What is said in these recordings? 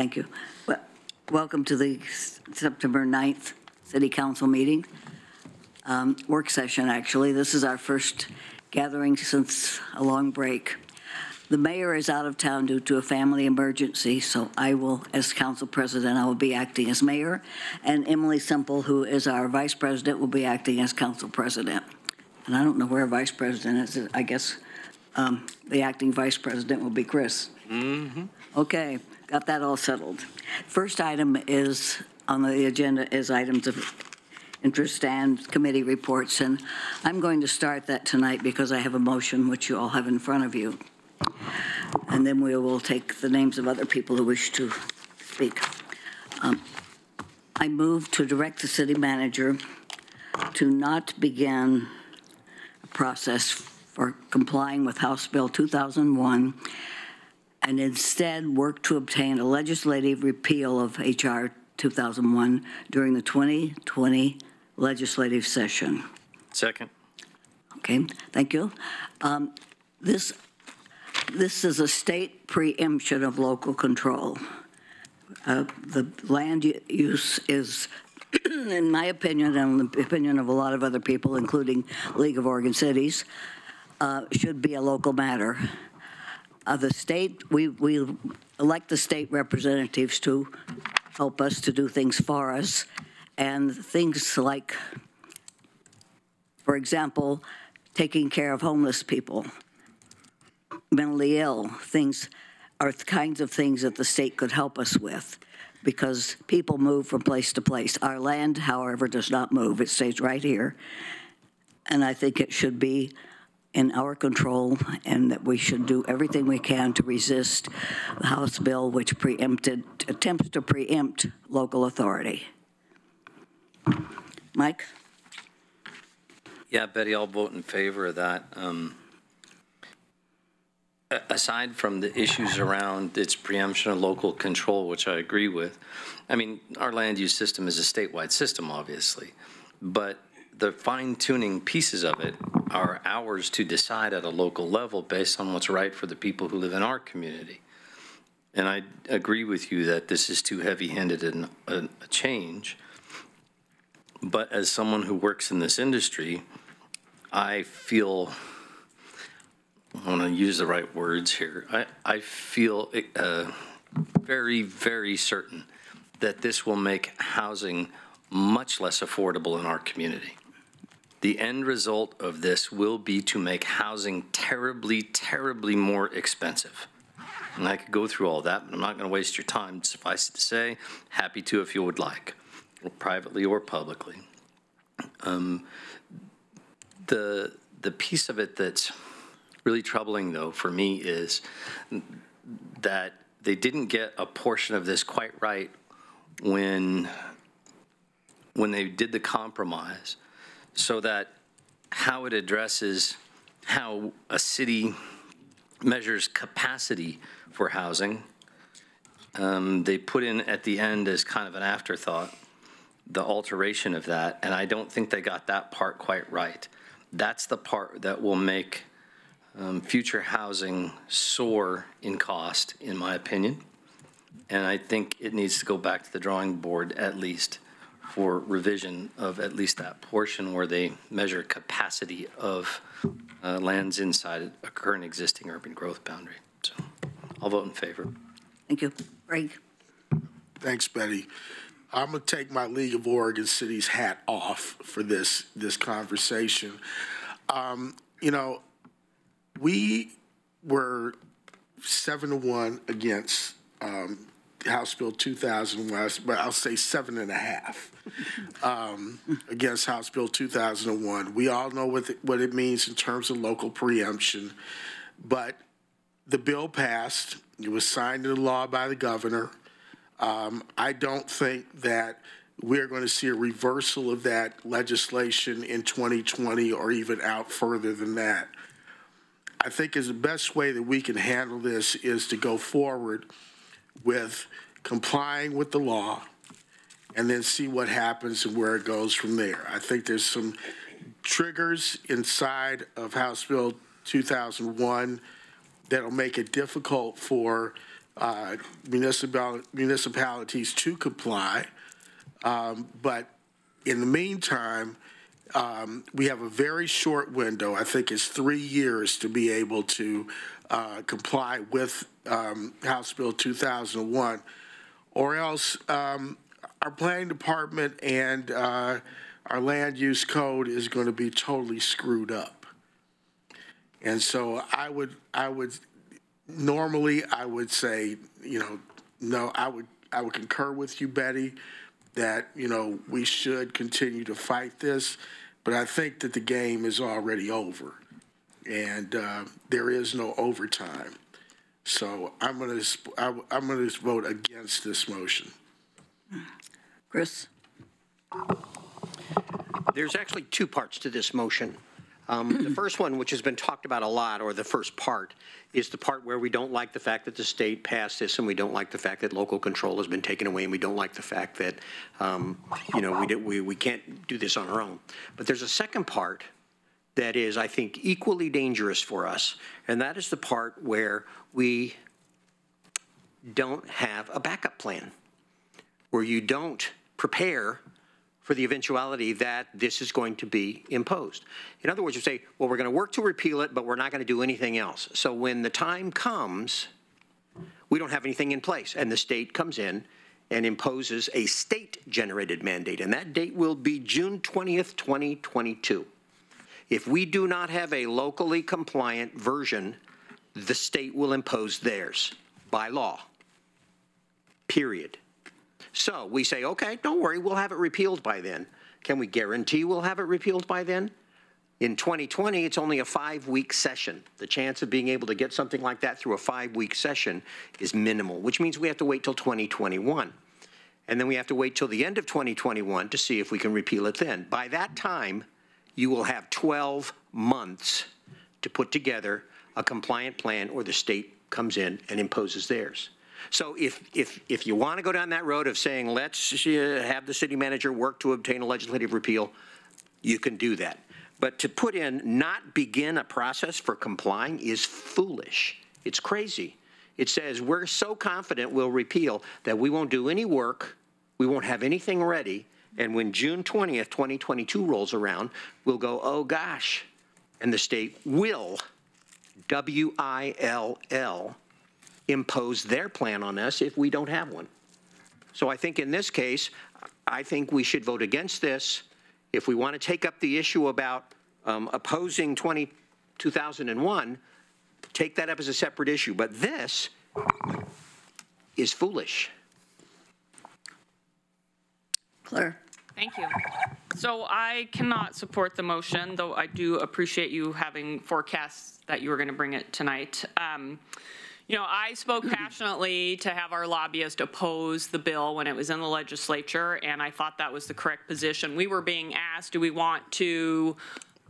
Thank you. Well, Welcome to the September 9th City Council meeting, um, work session, actually. This is our first gathering since a long break. The mayor is out of town due to a family emergency, so I will, as council president, I will be acting as mayor, and Emily Semple, who is our vice president, will be acting as council president. And I don't know where vice president is. I guess um, the acting vice president will be Chris. Okay, got that all settled. First item is, on the agenda is items of interest and committee reports, and I'm going to start that tonight because I have a motion which you all have in front of you. And then we will take the names of other people who wish to speak. Um, I move to direct the city manager to not begin a process for complying with House Bill 2001 and instead work to obtain a legislative repeal of H.R. 2001 during the 2020 legislative session. Second. Okay, thank you. Um, This, this is a state preemption of local control. Uh, The land use is, in my opinion, and the opinion of a lot of other people, including League of Oregon Cities, uh, should be a local matter. Uh, The state, we, we elect the state representatives to help us to do things for us, and things like for example, taking care of homeless people, mentally ill, things are the kinds of things that the state could help us with because people move from place to place. Our land, however, does not move. It stays right here. And I think it should be in our control and that we should do everything we can to resist the House bill which preempted, attempts to preempt local authority. Mike? Yeah, Betty, I'll vote in favor of that. Um, Aside from the issues around its preemption of local control, which I agree with, I mean, our land use system is a statewide system, obviously, but the fine tuning pieces of it are ours to decide at a local level based on what's right for the people who live in our community. And I agree with you that this is too heavy-handed in a, a change. But as someone who works in this industry, I feel, I want to use the right words here. I, I feel uh, very, very certain that this will make housing much less affordable in our community. The end result of this will be to make housing terribly, terribly more expensive. And I could go through all that, but I'm not going to waste your time. Suffice it to say, happy to if you would like, privately or publicly. Um, The, the piece of it that's really troubling, though, for me is that they didn't get a portion of this quite right when, when they did the compromise, so that how it addresses how a city measures capacity for housing, um, they put in at the end as kind of an afterthought, the alteration of that, and I don't think they got that part quite right. That's the part that will make um, future housing soar in cost, in my opinion. And I think it needs to go back to the drawing board at least for revision of at least that portion where they measure capacity of uh, lands inside a current existing urban growth boundary. So I'll vote in favor. Thank you. Greg? Thanks, Betty. I'm gonna take my League of Oregon Cities hat off for this, this conversation. Um, you know, we were seven to one against, um, House Bill 2001, but I'll say seven and a half, um, against House Bill 2001. We all know what, it- what it means in terms of local preemption, but the bill passed. It was signed into law by the governor. Um, I don't think that we're going to see a reversal of that legislation in 2020 or even out further than that. I think is the best way that we can handle this is to go forward with complying with the law and then see what happens and where it goes from there. I think there's some triggers inside of House Bill 2001 that'll make it difficult for uh, municipal- municipalities to comply. Um, But in the meantime, um, we have a very short window, I think it's three years to be able to uh, comply with um, House Bill 2001, or else um, our planning department and uh, our land use code is going to be totally screwed up. And so I would, I would, normally, I would say, you know, no, I would, I would concur with you, Betty, that, you know, we should continue to fight this, but I think that the game is already over, and uh, there is no overtime. So I'm going to, I'm going to vote against this motion. Chris? There's actually two parts to this motion. Um, The first one, which has been talked about a lot, or the first part, is the part where we don't like the fact that the state passed this, and we don't like the fact that local control has been taken away, and we don't like the fact that, um, you know, we, did- we, we can't do this on our own. But there's a second part that is, I think, equally dangerous for us, and that is the part where we don't have a backup plan, where you don't prepare for the eventuality that this is going to be imposed. In other words, you say, well, we're going to work to repeal it, but we're not going to do anything else. So when the time comes, we don't have anything in place, and the state comes in and imposes a state-generated mandate, and that date will be June 20th, 2022. If we do not have a locally compliant version, the state will impose theirs by law. Period. So we say, okay, don't worry, we'll have it repealed by then. Can we guarantee we'll have it repealed by then? In 2020, it's only a five-week session. The chance of being able to get something like that through a five-week session is minimal, which means we have to wait till 2021. And then we have to wait till the end of 2021 to see if we can repeal it then. By that time, you will have 12 months to put together a compliant plan or the state comes in and imposes theirs. So if, if, if you want to go down that road of saying, let's uh, have the city manager work to obtain a legislative repeal, you can do that. But to put in not begin a process for complying is foolish. It's crazy. It says we're so confident we'll repeal that we won't do any work, we won't have anything ready, and when June 20th, 2022 rolls around, we'll go, oh gosh, and the state will, W-I-L-L, impose their plan on us if we don't have one. So I think in this case, I think we should vote against this. If we want to take up the issue about um, opposing 20, 2001, take that up as a separate issue. But this is foolish. Claire? Thank you. So I cannot support the motion, though I do appreciate you having forecasts that you were going to bring it tonight. Um, You know, I spoke passionately to have our lobbyist oppose the bill when it was in the legislature, and I thought that was the correct position. We were being asked, do we want to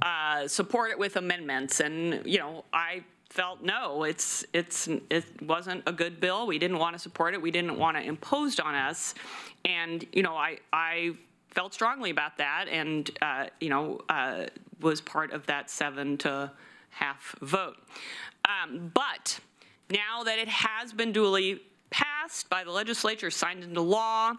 uh, support it with amendments? And, you know, I felt, no, it's, it's, it wasn't a good bill. We didn't want to support it. We didn't want it imposed on us. And, you know, I, I felt strongly about that and, uh, you know, uh, was part of that seven to half vote. Um, But now that it has been duly passed by the legislature, signed into law,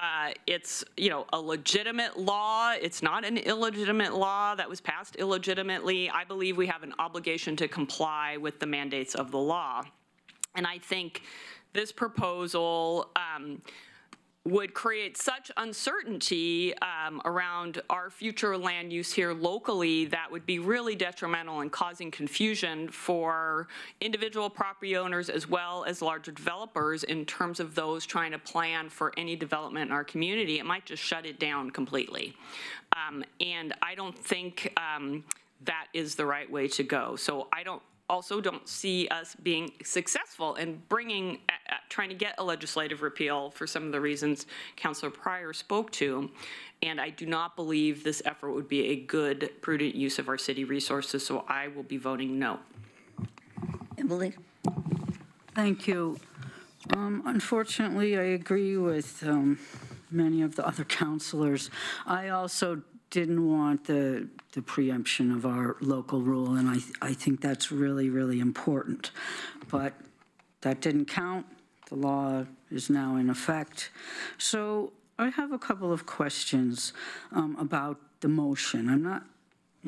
uh, it's, you know, a legitimate law. It's not an illegitimate law that was passed illegitimately. I believe we have an obligation to comply with the mandates of the law. And I think this proposal um, would create such uncertainty um, around our future land use here locally that would be really detrimental and causing confusion for individual property owners as well as larger developers in terms of those trying to plan for any development in our community. It might just shut it down completely. Um, and I don't think um, that is the right way to go. So I don't also don't see us being successful in bringing, uh, uh, trying to get a legislative repeal for some of the reasons Councilor Pryor spoke to. And I do not believe this effort would be a good, prudent use of our city resources, so I will be voting no. Emily? Thank you. Um, Unfortunately, I agree with um, many of the other councilors. I also didn't want the the preemption of our local rule, and I I think that's really, really important. But that didn't count, the law is now in effect. So I have a couple of questions um, about the motion. I'm not,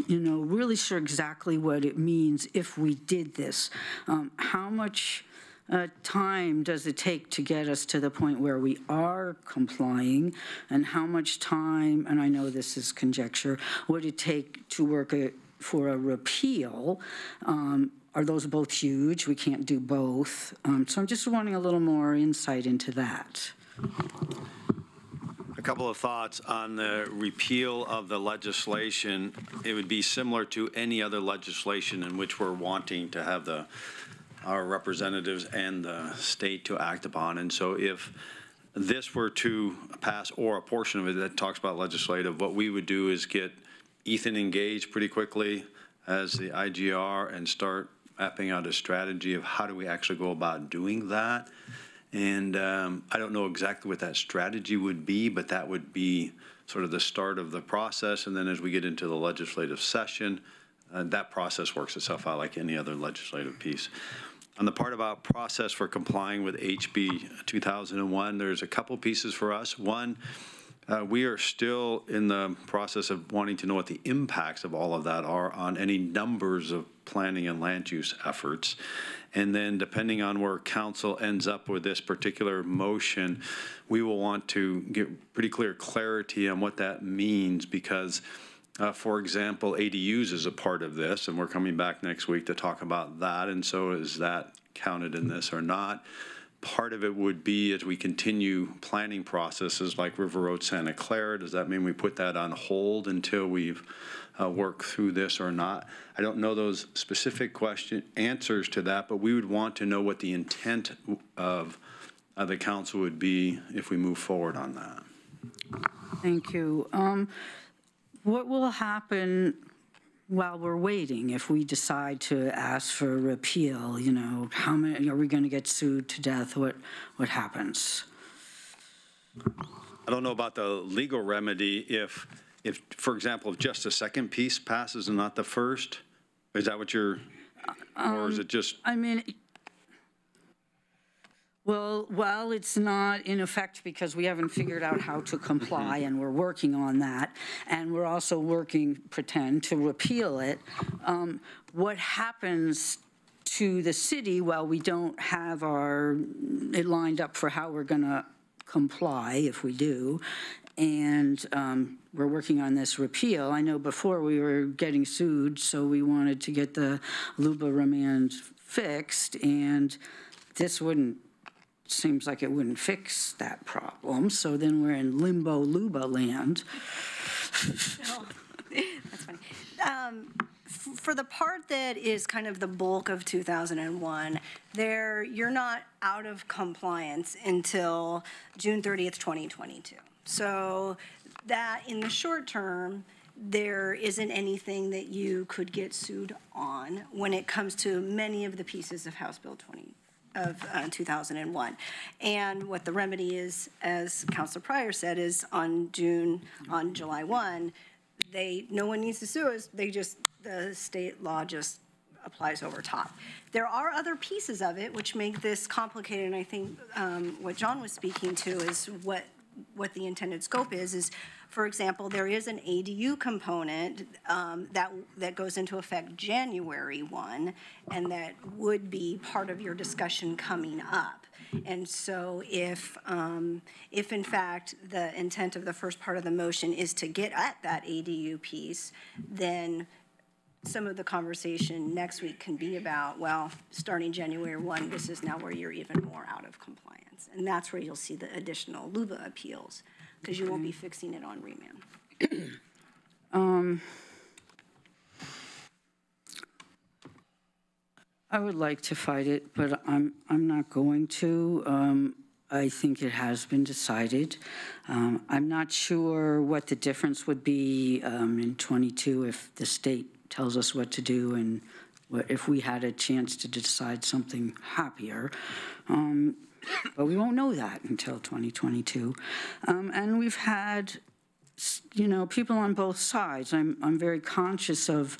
you know, really sure exactly what it means if we did this. Um, How much uh, time does it take to get us to the point where we are complying? And how much time, and I know this is conjecture, would it take to work a- for a repeal? Um, Are those both huge? We can't do both. Um, So I'm just wanting a little more insight into that. A couple of thoughts on the repeal of the legislation. It would be similar to any other legislation in which we're wanting to have the, our representatives and the state to act upon. And so if this were to pass, or a portion of it that talks about legislative, what we would do is get Ethan engaged pretty quickly as the IGR and start mapping out a strategy of how do we actually go about doing that. And um, I don't know exactly what that strategy would be, but that would be sort of the start of the process. And then as we get into the legislative session, uh, that process works itself out like any other legislative piece. On the part about process for complying with HB 2001, there's a couple pieces for us. One, uh, we are still in the process of wanting to know what the impacts of all of that are on any numbers of planning and land use efforts. And then depending on where council ends up with this particular motion, we will want to get pretty clear clarity on what that means because uh, For example, ADUs is a part of this, and we're coming back next week to talk about that. And so is that counted in this or not? Part of it would be as we continue planning processes like River Road Santa Clara, does that mean we put that on hold until we've uh, worked through this or not? I don't know those specific question, answers to that, but we would want to know what the intent of uh, the council would be if we move forward on that. Thank you. Um, What will happen while we're waiting if we decide to ask for a repeal? You know, how many, are we going to get sued to death? What, what happens? I don't know about the legal remedy if, if, for example, if just the second piece passes and not the first? Is that what you're, or is um, it just, I mean, well, while it's not in effect because we haven't figured out how to comply and we're working on that, and we're also working, pretend, to repeal it, um, what happens to the city while we don't have our, it lined up for how we're going to comply if we do, and um, we're working on this repeal. I know before we were getting sued, so we wanted to get the LUBA remand fixed, and this wouldn't, seems like it wouldn't fix that problem, so then we're in limbo LUBA land. That's funny. Um, For the part that is kind of the bulk of 2001, there, you're not out of compliance until June 30th, 2022. So that, in the short term, there isn't anything that you could get sued on when it comes to many of the pieces of House Bill 20, of uh, 2001. And what the remedy is, as Councilor Pryor said, is on June, on July 1, they, no one needs to sue us, they just, the state law just applies over top. There are other pieces of it which make this complicated, and I think um, what John was speaking to is what, what the intended scope is, is, for example, there is an ADU component um, that, that goes into effect January 1, and that would be part of your discussion coming up. And so if, um, if in fact the intent of the first part of the motion is to get at that ADU piece, then some of the conversation next week can be about, well, starting January 1, this is now where you're even more out of compliance. And that's where you'll see the additional LUBA appeals, because you won't be fixing it on remand. I would like to fight it, but I'm, I'm not going to. Um, I think it has been decided. Um, I'm not sure what the difference would be um, in '22 if the state tells us what to do and what- if we had a chance to decide something happier. Um, But we won't know that until 2022. Um, And we've had you know, people on both sides. I'm, I'm very conscious of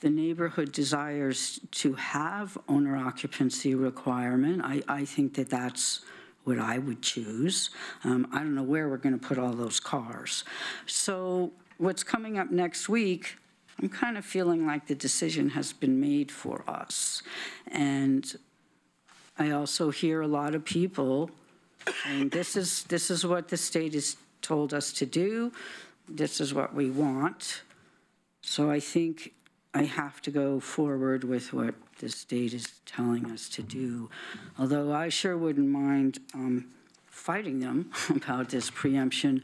the neighborhood desires to have owner occupancy requirement. I, I think that that's what I would choose. Um, I don't know where we're going to put all those cars. So what's coming up next week, I'm kind of feeling like the decision has been made for us. And I also hear a lot of people saying, this is, this is what the state has told us to do, this is what we want. So I think I have to go forward with what the state is telling us to do. Although I sure wouldn't mind um, fighting them about this preemption,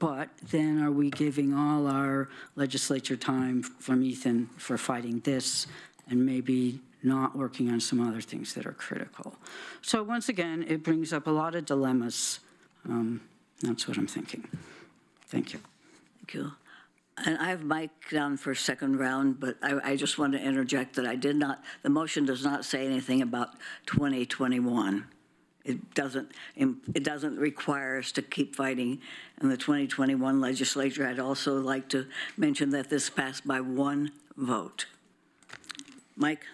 but then are we giving all our legislature time from Ethan for fighting this and maybe not working on some other things that are critical? So once again, it brings up a lot of dilemmas. Um, That's what I'm thinking. Thank you. Thank you. And I have Mike down for a second round, but I, I just want to interject that I did not, the motion does not say anything about 2021. It doesn't, it doesn't require us to keep fighting in the 2021 legislature. I'd also like to mention that this passed by one vote. Mike?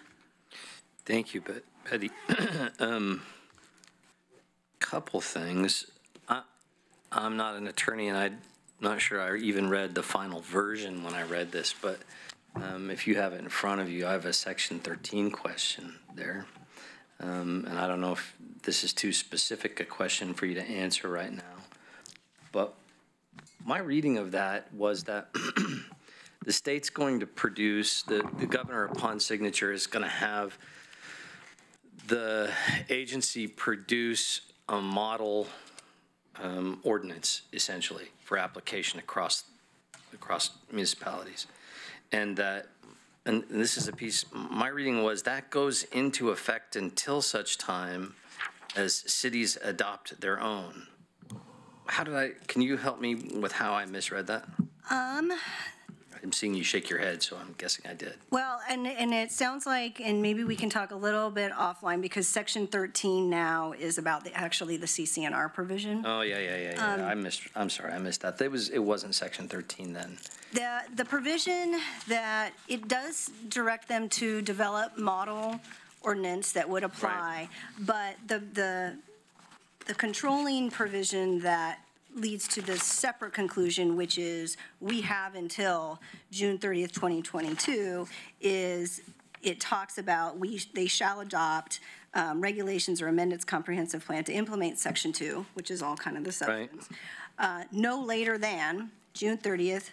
Thank you, Bet- Betty. Um, Couple things. I- I'm not an attorney, and I'm not sure I even read the final version when I read this, but um, if you have it in front of you, I have a Section 13 question there. Um, And I don't know if this is too specific a question for you to answer right now, but my reading of that was that the state's going to produce, the the governor upon signature is going to have the agency produce a model um, ordinance, essentially, for application across, across municipalities. And that, and this is a piece, my reading was that goes into effect until such time as cities adopt their own. How did I, can you help me with how I misread that? Um, I'm seeing you shake your head, so I'm guessing I did. Well, and, and it sounds like, and maybe we can talk a little bit offline, because section 13 now is about the, actually the CC&R provision. Oh, yeah, yeah, yeah, Um, yeah. I missed, I'm sorry, I missed that. It was, it wasn't section 13 then. The, the provision that, it does direct them to develop model ordinance that would apply, but the, the, the controlling provision that leads to this separate conclusion, which is we have until June 30th, 2022, is it talks about we, they shall adopt um, regulations or amend its comprehensive plan to implement section two, which is all kind of the Right. substance. uh, no later than June 30th,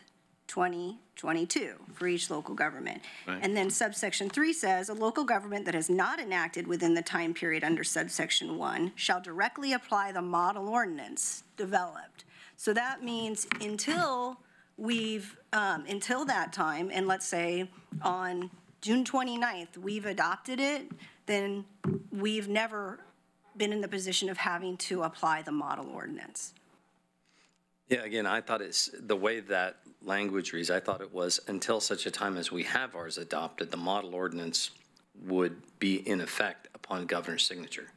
2022 for each local government. Right. And then subsection 3 says, "A local government that has not enacted within the time period under subsection 1 shall directly apply the model ordinance developed." So that means until we've, um, until that time, and let's say on June 29th, we've adopted it, then we've never been in the position of having to apply the model ordinance. Yeah, again, I thought it's, the way that language reads, I thought it was until such a time as we have ours adopted, the model ordinance would be in effect upon governor's signature.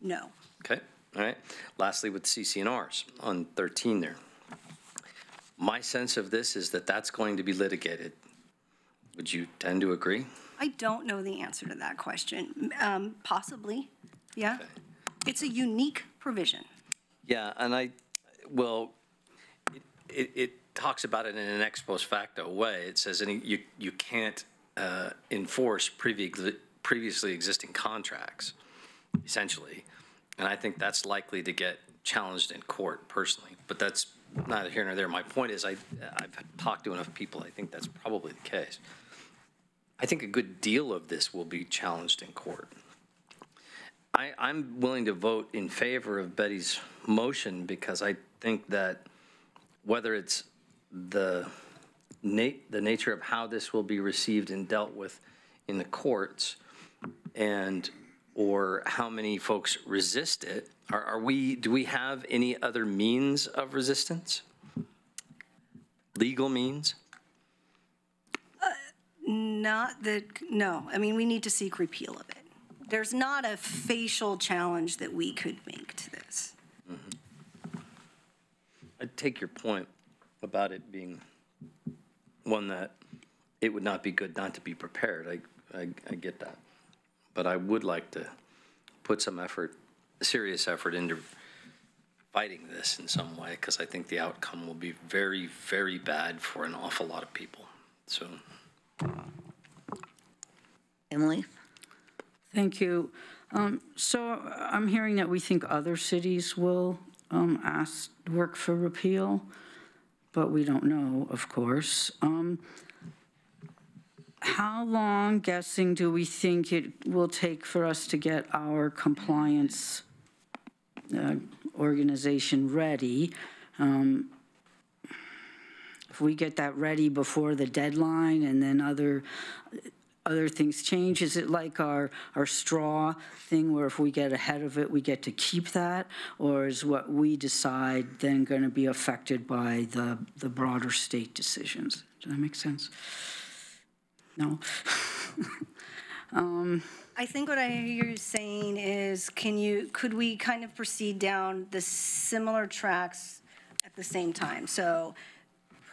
No. Okay, all right. Lastly, with CC&Rs on 13 there. My sense of this is that that's going to be litigated. Would you tend to agree? I don't know the answer to that question. Um, Possibly, yeah. It's a unique provision. Yeah, and I, well, it- it, talks about it in an ex post facto way. It says any, you, you can't uh, enforce previously, previously existing contracts, essentially. And I think that's likely to get challenged in court personally, but that's neither here nor there. My point is, I, I've talked to enough people, I think that's probably the case. I think a good deal of this will be challenged in court. I, I'm willing to vote in favor of Betty's motion because I think that whether it's the the nature of how this will be received and dealt with in the courts and, or how many folks resist it, are, are we, do we have any other means of resistance? Legal means? Uh, not that, no, I mean, we need to seek repeal of it. There's not a facial challenge that we could make to this. I take your point about it being one that it would not be good not to be prepared. I, I, I get that. But I would like to put some effort, serious effort into fighting this in some way, because I think the outcome will be very, very bad for an awful lot of people. So, Emily? Thank you. Um, So I'm hearing that we think other cities will um, ask, work for repeal, but we don't know, of course. Um, How long, guessing, do we think it will take for us to get our compliance uh, organization ready? Um, If we get that ready before the deadline and then other, other things change? Is it like our, our straw thing where if we get ahead of it, we get to keep that? Or is what we decide then going to be affected by the, the broader state decisions? Does that make sense? No? Um, I think what I hear you saying is, can you, could we kind of proceed down the similar tracks at the same time? So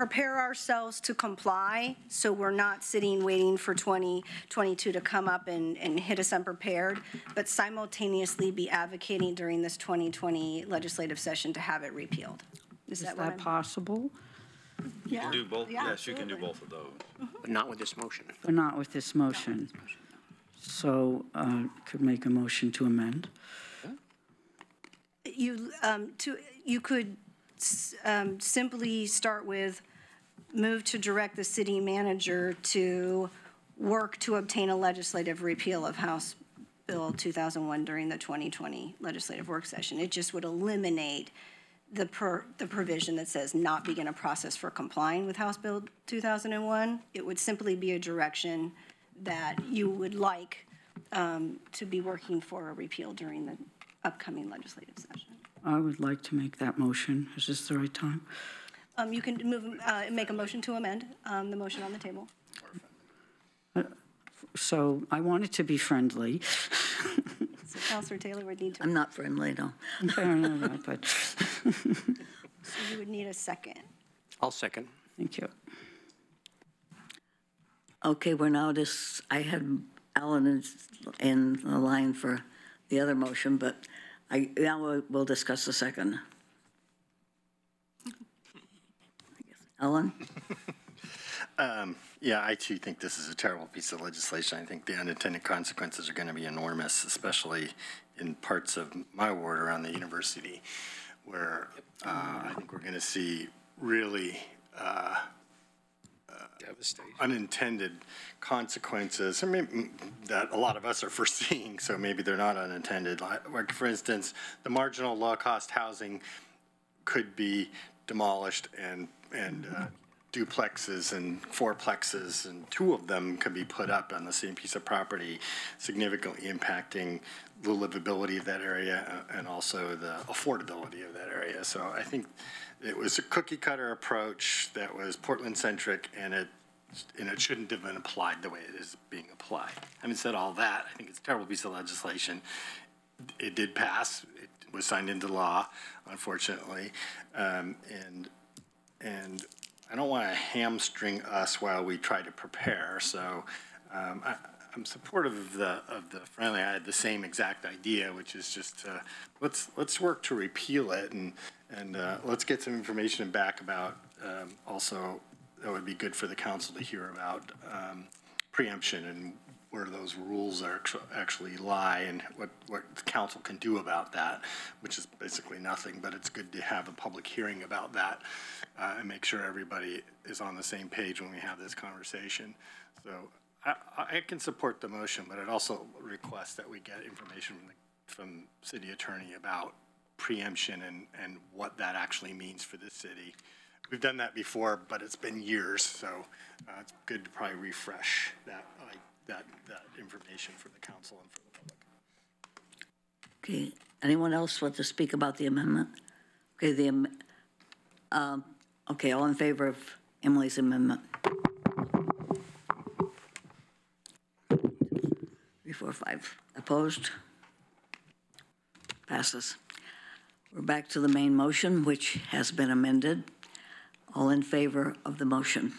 prepare ourselves to comply, so we're not sitting waiting for 2022 to come up and, and hit us unprepared, but simultaneously be advocating during this 2020 legislative session to have it repealed. Is Is that that I'm? possible? Yeah. Do both, Yeah, yes, you can do both of those. But not with this motion. But not with this motion. So uh, could make a motion to amend? You, um, to, you could s- um, simply start with, move to direct the city manager to work to obtain a legislative repeal of House Bill 2001 during the 2020 legislative work session. It just would eliminate the per, the provision that says not begin a process for complying with House Bill 2001. It would simply be a direction that you would like um, to be working for a repeal during the upcoming legislative session. I would like to make that motion. Is this the right time? Um, You can move, uh, make a motion to amend um, the motion on the table. So I want it to be friendly. So Councilor Taylor would need to, I'm not friendly, no. Fair enough, But, so you would need a second. I'll second. thank you. Okay, we're now just, I had Alan in the line for the other motion, but I, now we'll- we'll discuss the second. Alan? Yeah, I too think this is a terrible piece of legislation. I think the unintended consequences are going to be enormous, especially in parts of my ward around the university, where uh, I think we're going to see really devastating. unintended consequences, I mean, that a lot of us are foreseeing, so maybe they're not unintended. Like, for instance, the marginal low-cost housing could be demolished and, and uh, duplexes and fourplexes, and two of them could be put up on the same piece of property, significantly impacting the livability of that area uh, and also the affordability of that area. So I think it was a cookie cutter approach that was Portland-centric, and it, and it shouldn't have been applied the way it is being applied. Having said all that, I think it's a terrible piece of legislation. It did pass, it was signed into law, unfortunately, um, and, and I don't want to hamstring us while we try to prepare, so um, I, I'm supportive of the, of the friendly, I had the same exact idea, which is just, uh, let's, let's work to repeal it, and, and uh, let's get some information back about, um, also, that would be good for the council to hear about um, preemption and where those rules are, actually lie, and what, what the council can do about that, which is basically nothing, but it's good to have a public hearing about that, uh, and make sure everybody is on the same page when we have this conversation. So I, I can support the motion, but I'd also request that we get information from the, from city attorney about preemption and, and what that actually means for the city. We've done that before, but it's been years, so uh, it's good to probably refresh that, like, that, that information for the council and for the public. Okay, anyone else want to speak about the amendment? Okay, the, um, okay, all in favor of Emily's amendment? Four, five. Opposed? Passes. We're back to the main motion, which has been amended. All in favor of the motion?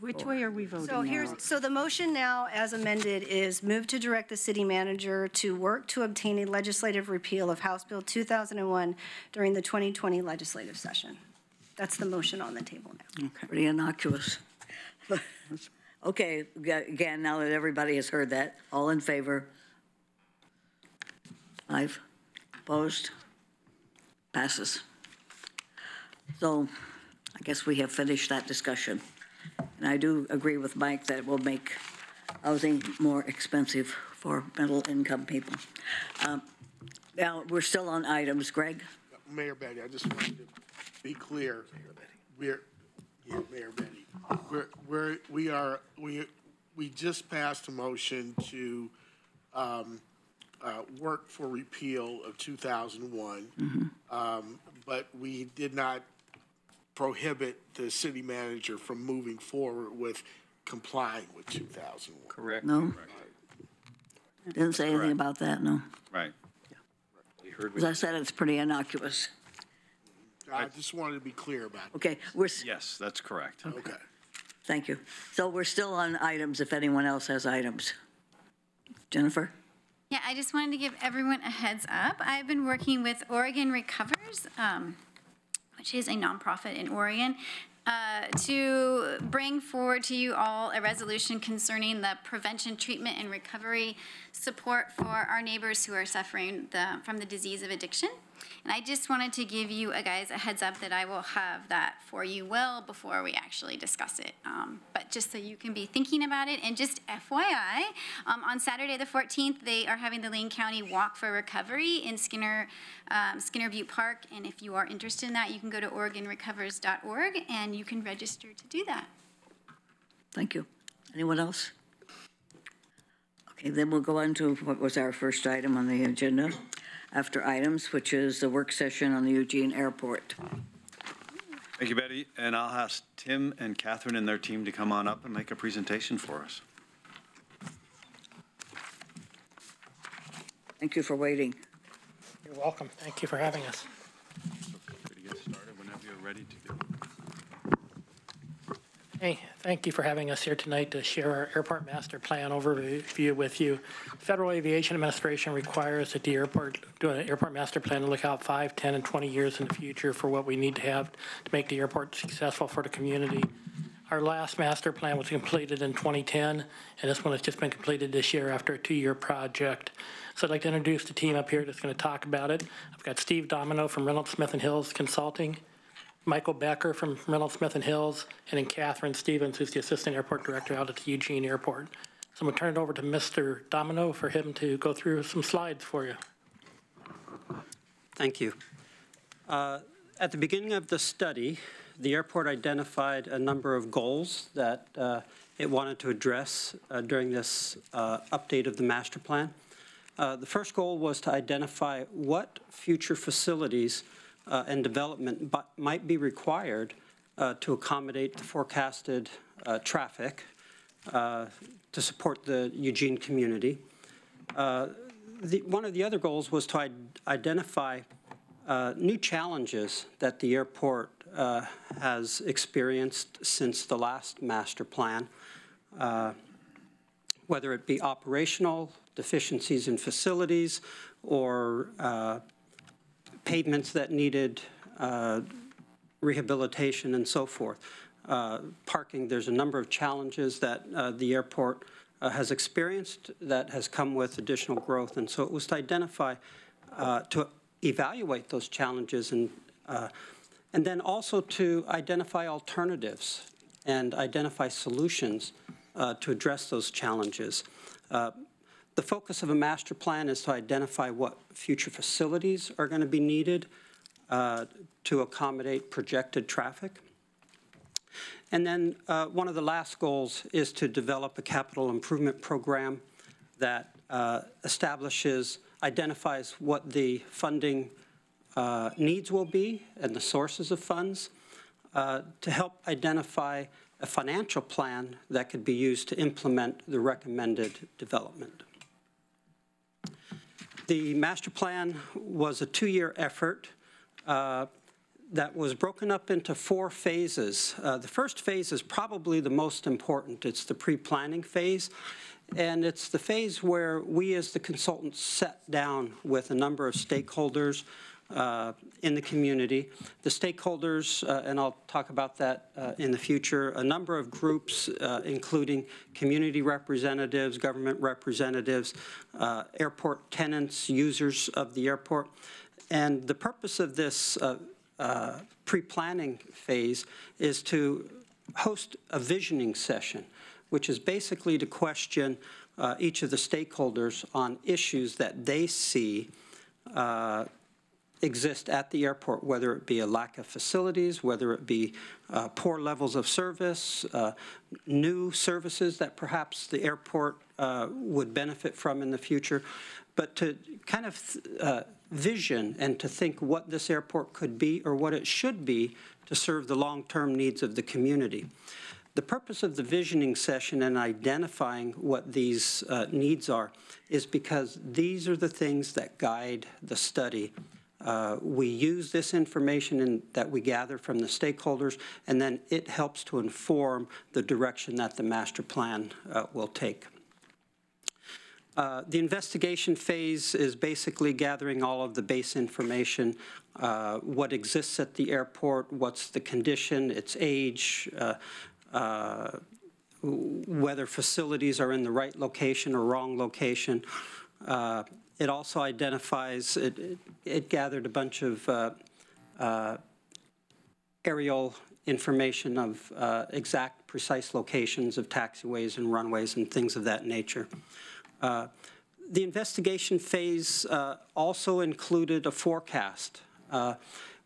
Which way are we voting So here's, so the motion now, as amended, is move to direct the city manager to work to obtain a legislative repeal of House Bill 2001 during the 2020 legislative session. That's the motion on the table now. Pretty innocuous. Okay, again, now that everybody has heard that, all in favor? Five, opposed? Passes. So I guess we have finished that discussion. And I do agree with Mike that it will make housing more expensive for middle-income people. Um, Now, we're still on items. Greg? Mayor Betty, I just wanted to be clear. We're, yeah, Mayor Betty, we're, we're, we are, we, we just passed a motion to, um, uh, work for repeal of two thousand one. Um, but we did not prohibit the city manager from moving forward with complying with two thousand one. Correct. No? Didn't say anything about that, no. Right. As I said, it's pretty innocuous. I just wanted to be clear about it. Okay, we're, s- Yes, that's correct. Okay. Thank you. So we're still on items, if anyone else has items. Jennifer? Yeah, I just wanted to give everyone a heads up. I've been working with Oregon Recovers, um, which is a nonprofit in Oregon, uh, to bring forward to you all a resolution concerning the prevention, treatment, and recovery support for our neighbors who are suffering the, from the disease of addiction. And I just wanted to give you uh, guys a heads up that I will have that for you well before we actually discuss it. Um, but just so you can be thinking about it, and just FYI, um, on Saturday the 14th, they are having the Lane County Walk for Recovery in Skinner, um, Skinner Butte Park. And if you are interested in that, you can go to OregonRecovers.org and you can register to do that. Thank you. Anyone else? Okay, then we'll go on to what was our first item on the agenda after items, which is the work session on the Eugene Airport. Thank you, Betty. And I'll ask Tim and Catherine and their team to come on up and make a presentation for us. Thank you for waiting. You're welcome. Thank you for having us. Free to get started whenever you're ready to go. Hey, thank you for having us here tonight to share our airport master plan overview with you. Federal Aviation Administration requires that the airport, do an airport master plan to look out five, 10, and 20 years in the future for what we need to have to make the airport successful for the community. Our last master plan was completed in 2010, and this one has just been completed this year after a two-year project. So I'd like to introduce the team up here that's going to talk about it. I've got Steve Domino from Reynolds Smith Hills Consulting, Michael Becker from Reynolds Smith and Hills, and then Catherine Stevens, who's the Assistant Airport Director out at the Eugene Airport. So I'm going to turn it over to Mr. Domino for him to go through some slides for you. Thank you. Uh, At the beginning of the study, the airport identified a number of goals that uh, it wanted to address uh, during this uh, update of the master plan. Uh, The first goal was to identify what future facilities uh, and development bu- might be required uh, to accommodate the forecasted uh, traffic uh, to support the Eugene community. Uh, the- One of the other goals was to id- identify uh, new challenges that the airport has experienced since the last master plan, whether it be operational deficiencies in facilities or pavements that needed uh, rehabilitation and so forth. Uh, Parking, there's a number of challenges that uh, the airport uh, has experienced that has come with additional growth. And so it was to identify, uh, to evaluate those challenges and, uh, and then also to identify alternatives and identify solutions to address those challenges. The focus of a master plan is to identify what future facilities are going to be needed uh, to accommodate projected traffic. And then uh, one of the last goals is to develop a capital improvement program that uh, establishes, identifies what the funding uh, needs will be and the sources of funds uh, to help identify a financial plan that could be used to implement the recommended development. The master plan was a two-year effort. Uh, that was broken up into four phases. Uh, The first phase is probably the most important. It's the pre-planning phase. And it's the phase where we, as the consultants, sat down with a number of stakeholders uh, in the community. The stakeholders, uh, and I'll talk about that uh, in the future, a number of groups, uh, including community representatives, government representatives, uh, airport tenants, users of the airport. And the purpose of this uh, pre-planning phase is to host a visioning session, which is basically to question each of the stakeholders on issues that they see uh, exist at the airport, whether it be a lack of facilities, whether it be uh, poor levels of service, uh, new services that perhaps the airport uh, would benefit from in the future, but to kind of uh, vision and to think what this airport could be or what it should be to serve the long-term needs of the community. The purpose of the visioning session and identifying what these uh, needs are is because these are the things that guide the study uh, we use this information in, that we gather from the stakeholders, and then it helps to inform the direction that the master plan uh, will take. Uh, the investigation phase is basically gathering all of the base information, uh, what exists at the airport, what's the condition, its age, uh, uh, whether facilities are in the right location or wrong location, it also identifies, it, it, it gathered a bunch of uh, uh, aerial information of uh, exact, precise locations of taxiways and runways and things of that nature. Uh, the investigation phase uh, also included a forecast. Uh,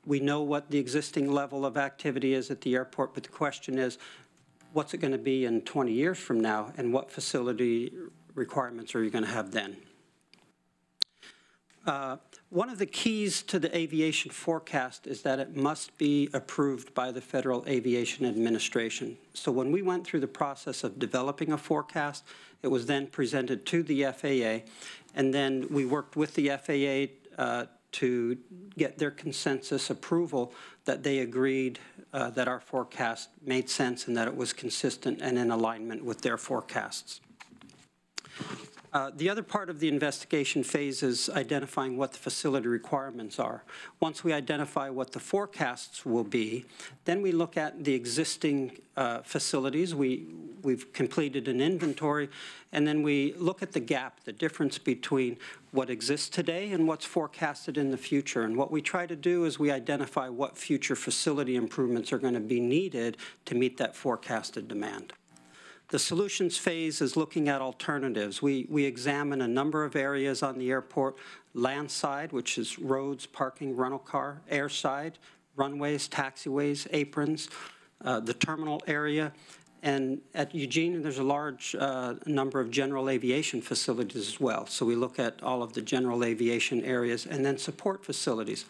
we know what the existing level of activity is at the airport, but the question is, what's it going to be in 20 years from now, and what facility requirements are you going to have then? Uh, one of the keys to the aviation forecast is that it must be approved by the Federal Aviation Administration. So when we went through the process of developing a forecast, it was then presented to the FAA, and then we worked with the FAA uh, to get their consensus approval that they agreed uh, that our forecast made sense and that it was consistent and in alignment with their forecasts. Uh, the other part of the investigation phase is identifying what the facility requirements are. Once we identify what the forecasts will be, then we look at the existing uh, facilities. We, we've completed an inventory, and then we look at the gap, the difference between what exists today and what's forecasted in the future. And what we try to do is we identify what future facility improvements are going to be needed to meet that forecasted demand. The solutions phase is looking at alternatives. We, we examine a number of areas on the airport, land side, which is roads, parking, rental car, air side, runways, taxiways, aprons, uh, the terminal area, and at Eugene, there's a large uh, number of general aviation facilities as well. So we look at all of the general aviation areas and then support facilities.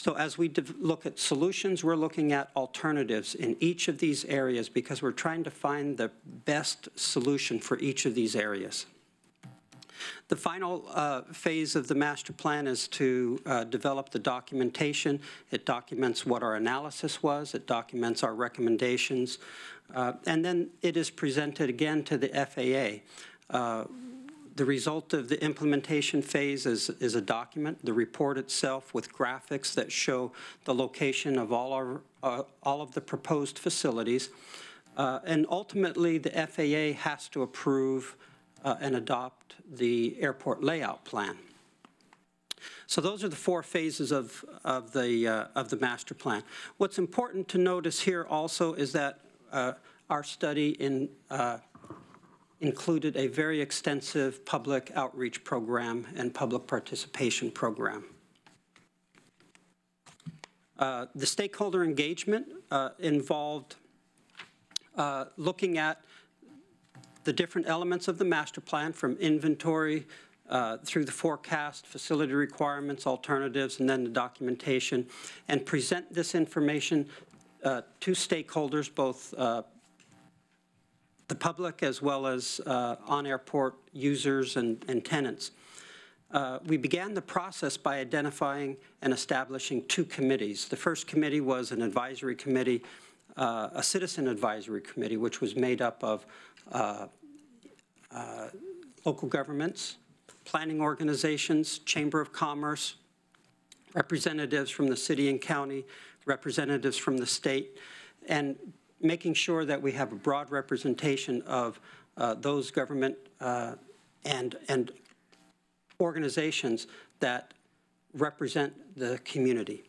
So as we look at solutions, we're looking at alternatives in each of these areas because we're trying to find the best solution for each of these areas. The final uh, phase of the master plan is to uh, develop the documentation. It documents what our analysis was. It documents our recommendations. Uh, and then it is presented again to the FAA. The result of the implementation phase is, is a document, the report itself with graphics that show the location of all, our, uh, all of the proposed facilities. Uh, and ultimately, the FAA has to approve uh, and adopt the airport layout plan. So those are the four phases of, of, the, uh, of the master plan. What's important to notice here also is that uh, our study in uh, included a very extensive public outreach program and public participation program. Uh, the stakeholder engagement uh, involved uh, looking at the different elements of the master plan from inventory uh, through the forecast, facility requirements, alternatives, and then the documentation, and present this information uh, to stakeholders, both uh, the public as well as uh, on-airport users and, and tenants. uh, we began the process by identifying and establishing two committees. The first committee was an advisory committee, uh, a citizen advisory committee, which was made up of uh, uh, local governments, planning organizations, Chamber of Commerce, representatives from the city and county, representatives from the state, and making sure that we have a broad representation of uh, those government uh, and, and organizations that represent the community.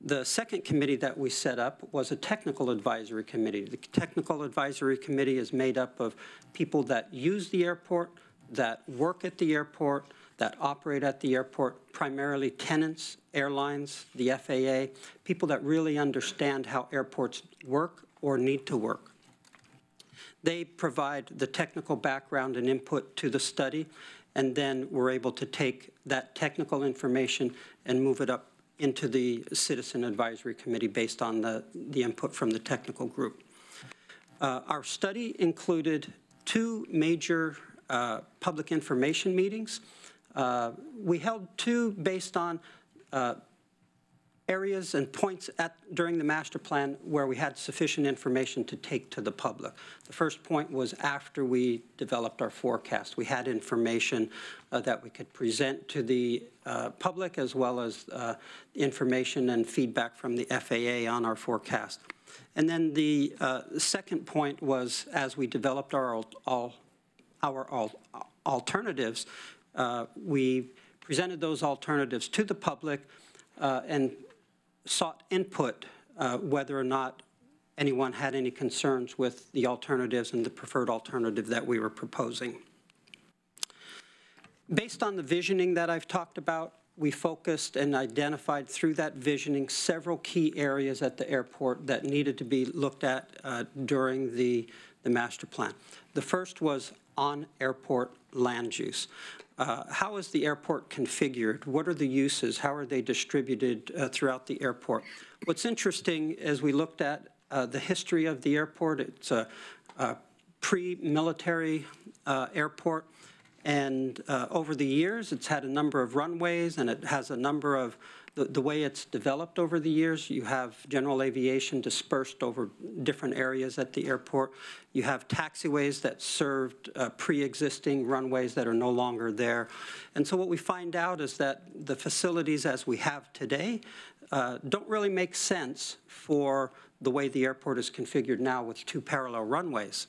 The second committee that we set up was a technical advisory committee. The technical advisory committee is made up of people that use the airport, that work at the airport, that operate at the airport, primarily tenants, airlines, the FAA, people that really understand how airports work or need to work. They provide the technical background and input to the study, and then we're able to take that technical information and move it up into the Citizen Advisory Committee based on the, the input from the technical group. Uh, our study included two major uh, public information meetings. Uh, we held two based on uh, areas and points at, during the master plan where we had sufficient information to take to the public. The first point was after we developed our forecast. We had information uh, that we could present to the uh, public as well as uh, information and feedback from the FAA on our forecast. And then the uh, second point was as we developed our, all, our all, alternatives, uh, we presented those alternatives to the public uh, and sought input uh, whether or not anyone had any concerns with the alternatives and the preferred alternative that we were proposing. Based on the visioning that I've talked about, we focused and identified through that visioning several key areas at the airport that needed to be looked at uh, during the, the master plan. The first was on airport land use. Uh, how is the airport configured? What are the uses? How are they distributed uh, throughout the airport? What's interesting as we looked at uh, the history of the airport, it's a, a pre-military uh, airport. And uh, over the years, it's had a number of runways and it has a number of the, the way it's developed over the years, you have general aviation dispersed over different areas at the airport. You have taxiways that served uh, pre-existing runways that are no longer there. And so what we find out is that the facilities as we have today uh, don't really make sense for the way the airport is configured now with two parallel runways.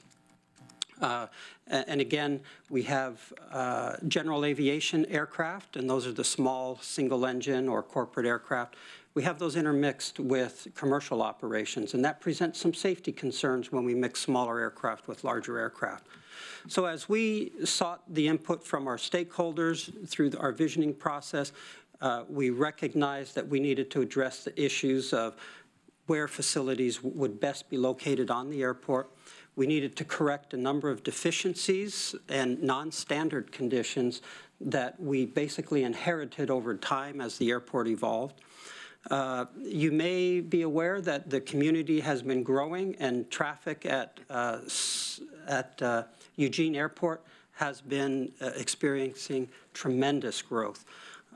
Uh, and again, we have uh, general aviation aircraft, and those are the small single engine or corporate aircraft. We have those intermixed with commercial operations, and that presents some safety concerns when we mix smaller aircraft with larger aircraft. So as we sought the input from our stakeholders through our visioning process, uh, we recognized that we needed to address the issues of where facilities would best be located on the airport, we needed to correct a number of deficiencies and non-standard conditions that we basically inherited over time as the airport evolved. Uh, you may be aware that the community has been growing and traffic at, uh, at uh, Eugene Airport has been uh, experiencing tremendous growth.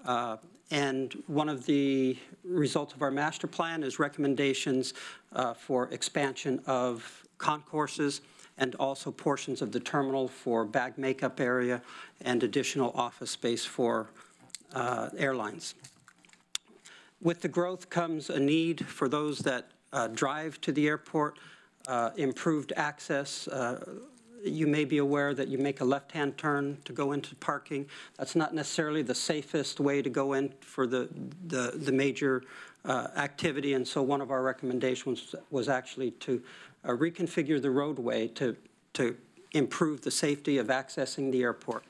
Uh, and one of the results of our master plan is recommendations uh, for expansion of concourses, and also portions of the terminal for bag makeup area and additional office space for uh, airlines. With the growth comes a need for those that uh, drive to the airport, uh, improved access. Uh, you may be aware that you make a left-hand turn to go into parking. That's not necessarily the safest way to go in for the, the, the major uh, activity, and so one of our recommendations was actually to uh, reconfigure the roadway to, to improve the safety of accessing the airport.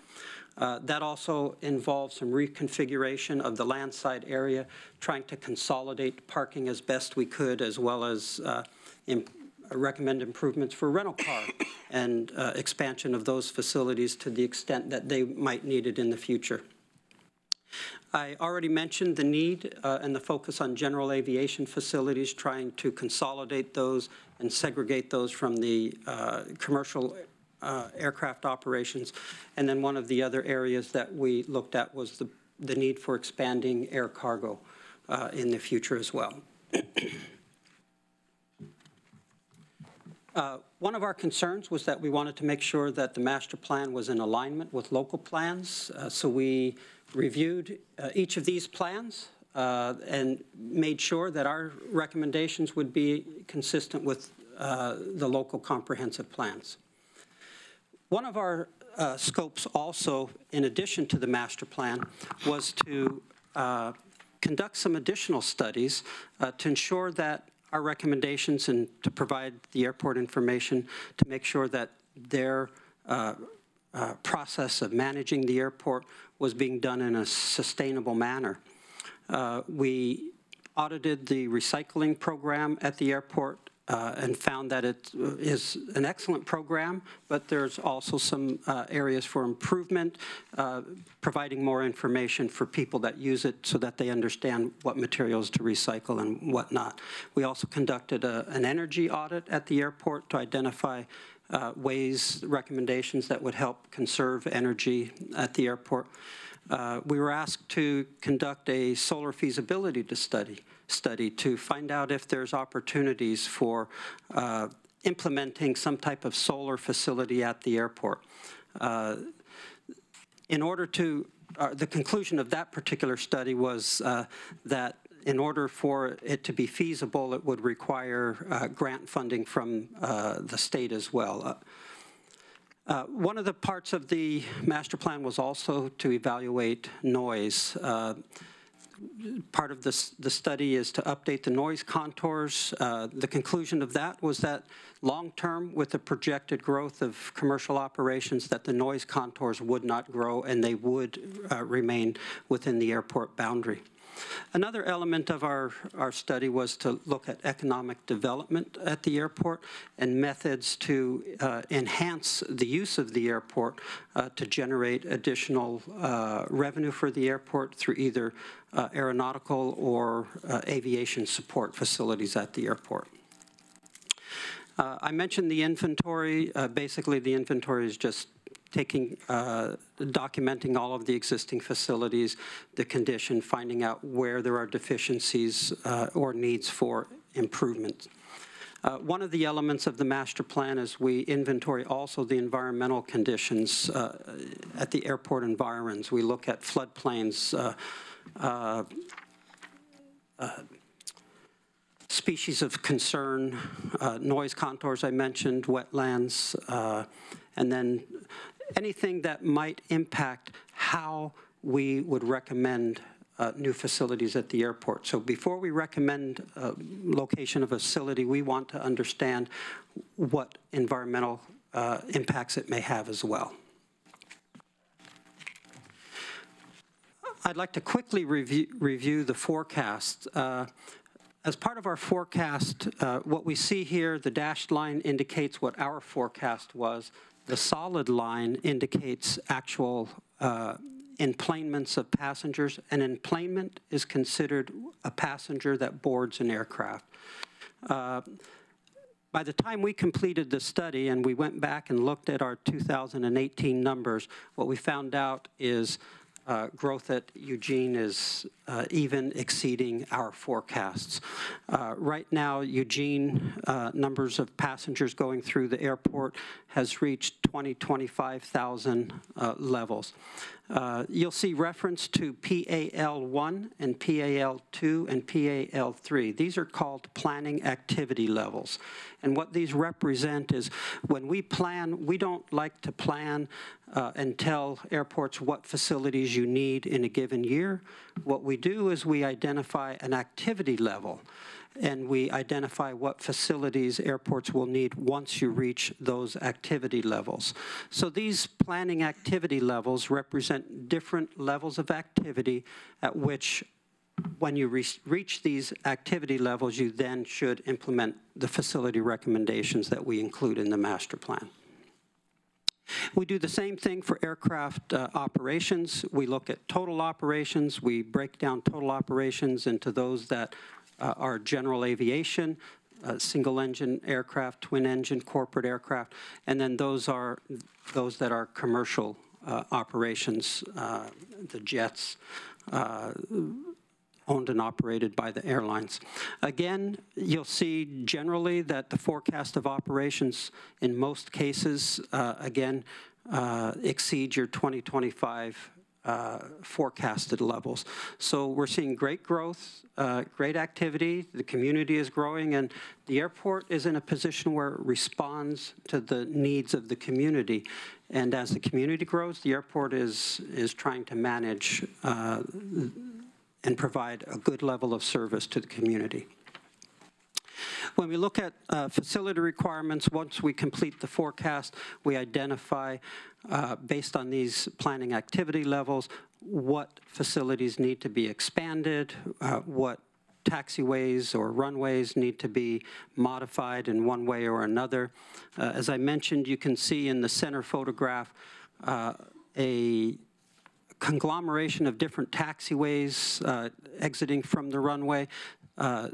Uh, that also involves some reconfiguration of the landside area, trying to consolidate parking as best we could, as well as uh, imp recommend improvements for rental car and uh, expansion of those facilities to the extent that they might need it in the future. I already mentioned the need uh, and the focus on general aviation facilities, trying to consolidate those and segregate those from the uh, commercial uh, aircraft operations. And then one of the other areas that we looked at was the, the need for expanding air cargo uh, in the future as well. Uh, One of our concerns was that we wanted to make sure that the master plan was in alignment with local plans. Uh, So we reviewed uh, each of these plans uh, and made sure that our recommendations would be consistent with uh, the local comprehensive plans. One of our uh, scopes also, in addition to the master plan, was to uh, conduct some additional studies uh, to ensure that our recommendations and to provide the airport information to make sure that their uh, uh, process of managing the airport was being done in a sustainable manner. Uh, We audited the recycling program at the airport uh, and found that it is an excellent program, but there's also some uh, areas for improvement, uh, providing more information for people that use it so that they understand what materials to recycle and whatnot. We also conducted a, an energy audit at the airport to identify uh, ways, recommendations that would help conserve energy at the airport. Uh, we were asked to conduct a solar feasibility to study study to find out if there's opportunities for uh, implementing some type of solar facility at the airport. Uh, in order to, uh, the conclusion of that particular study was uh, that in order for it to be feasible, it would require uh, grant funding from uh, the state as well. Uh, one of the parts of the master plan was also to evaluate noise. Uh, part of this, the study is to update the noise contours. Uh, the conclusion of that was that long-term, with the projected growth of commercial operations, that the noise contours would not grow and they would uh, remain within the airport boundary. Another element of our, our study was to look at economic development at the airport and methods to uh, enhance the use of the airport uh, to generate additional uh, revenue for the airport through either uh, aeronautical or uh, aviation support facilities at the airport. Uh, I mentioned the inventory. basically, the inventory is just taking, uh, documenting all of the existing facilities, the condition, finding out where there are deficiencies uh, or needs for improvement. Uh, one of the elements of the master plan is we inventory also the environmental conditions uh, at the airport environs. We look at floodplains, uh, uh, species of concern, noise contours I mentioned, wetlands, and then anything that might impact how we would recommend uh, new facilities at the airport. So before we recommend uh, location of a facility, we want to understand what environmental uh, impacts it may have as well. I'd like to quickly review, review the forecast. Uh, as part of our forecast, uh, what we see here, the dashed line indicates what our forecast was. The solid line indicates actual uh, enplanements of passengers. An enplanement is considered a passenger that boards an aircraft. Uh, by the time we completed the study and we went back and looked at our 2018 numbers, what we found out is uh, growth at Eugene is uh, even exceeding our forecasts. Uh, right now, Eugene uh, numbers of passengers going through the airport has reached 20, 25,000 uh, levels. Uh, you'll see reference to PAL1 and PAL2 and PAL3. These are called planning activity levels. And what these represent is when we plan, we don't like to plan uh, and tell airports what facilities you need in a given year. What we do is we identify an activity level and we identify what facilities airports will need once you reach those activity levels. So these planning activity levels represent different levels of activity at which when you re reach these activity levels, you then should implement the facility recommendations that we include in the master plan. We do the same thing for aircraft uh, operations. We look at total operations. We break down total operations into those that uh, are general aviation, uh, single-engine aircraft, twin-engine corporate aircraft, and then those are those that are commercial uh, operations, uh, the jets, uh, owned and operated by the airlines. Again, you'll see generally that the forecast of operations in most cases, uh, again, uh, exceed your 2025 uh, forecasted levels. So we're seeing great growth, uh, great activity, the community is growing, and the airport is in a position where it responds to the needs of the community. And as the community grows, the airport is, is trying to manage uh, and provide a good level of service to the community. When we look at uh, facility requirements, once we complete the forecast, we identify, uh, based on these planning activity levels, what facilities need to be expanded, uh, what taxiways or runways need to be modified in one way or another. Uh, as I mentioned, you can see in the center photograph uh, a conglomeration of different taxiways uh, exiting from the runway. Uh,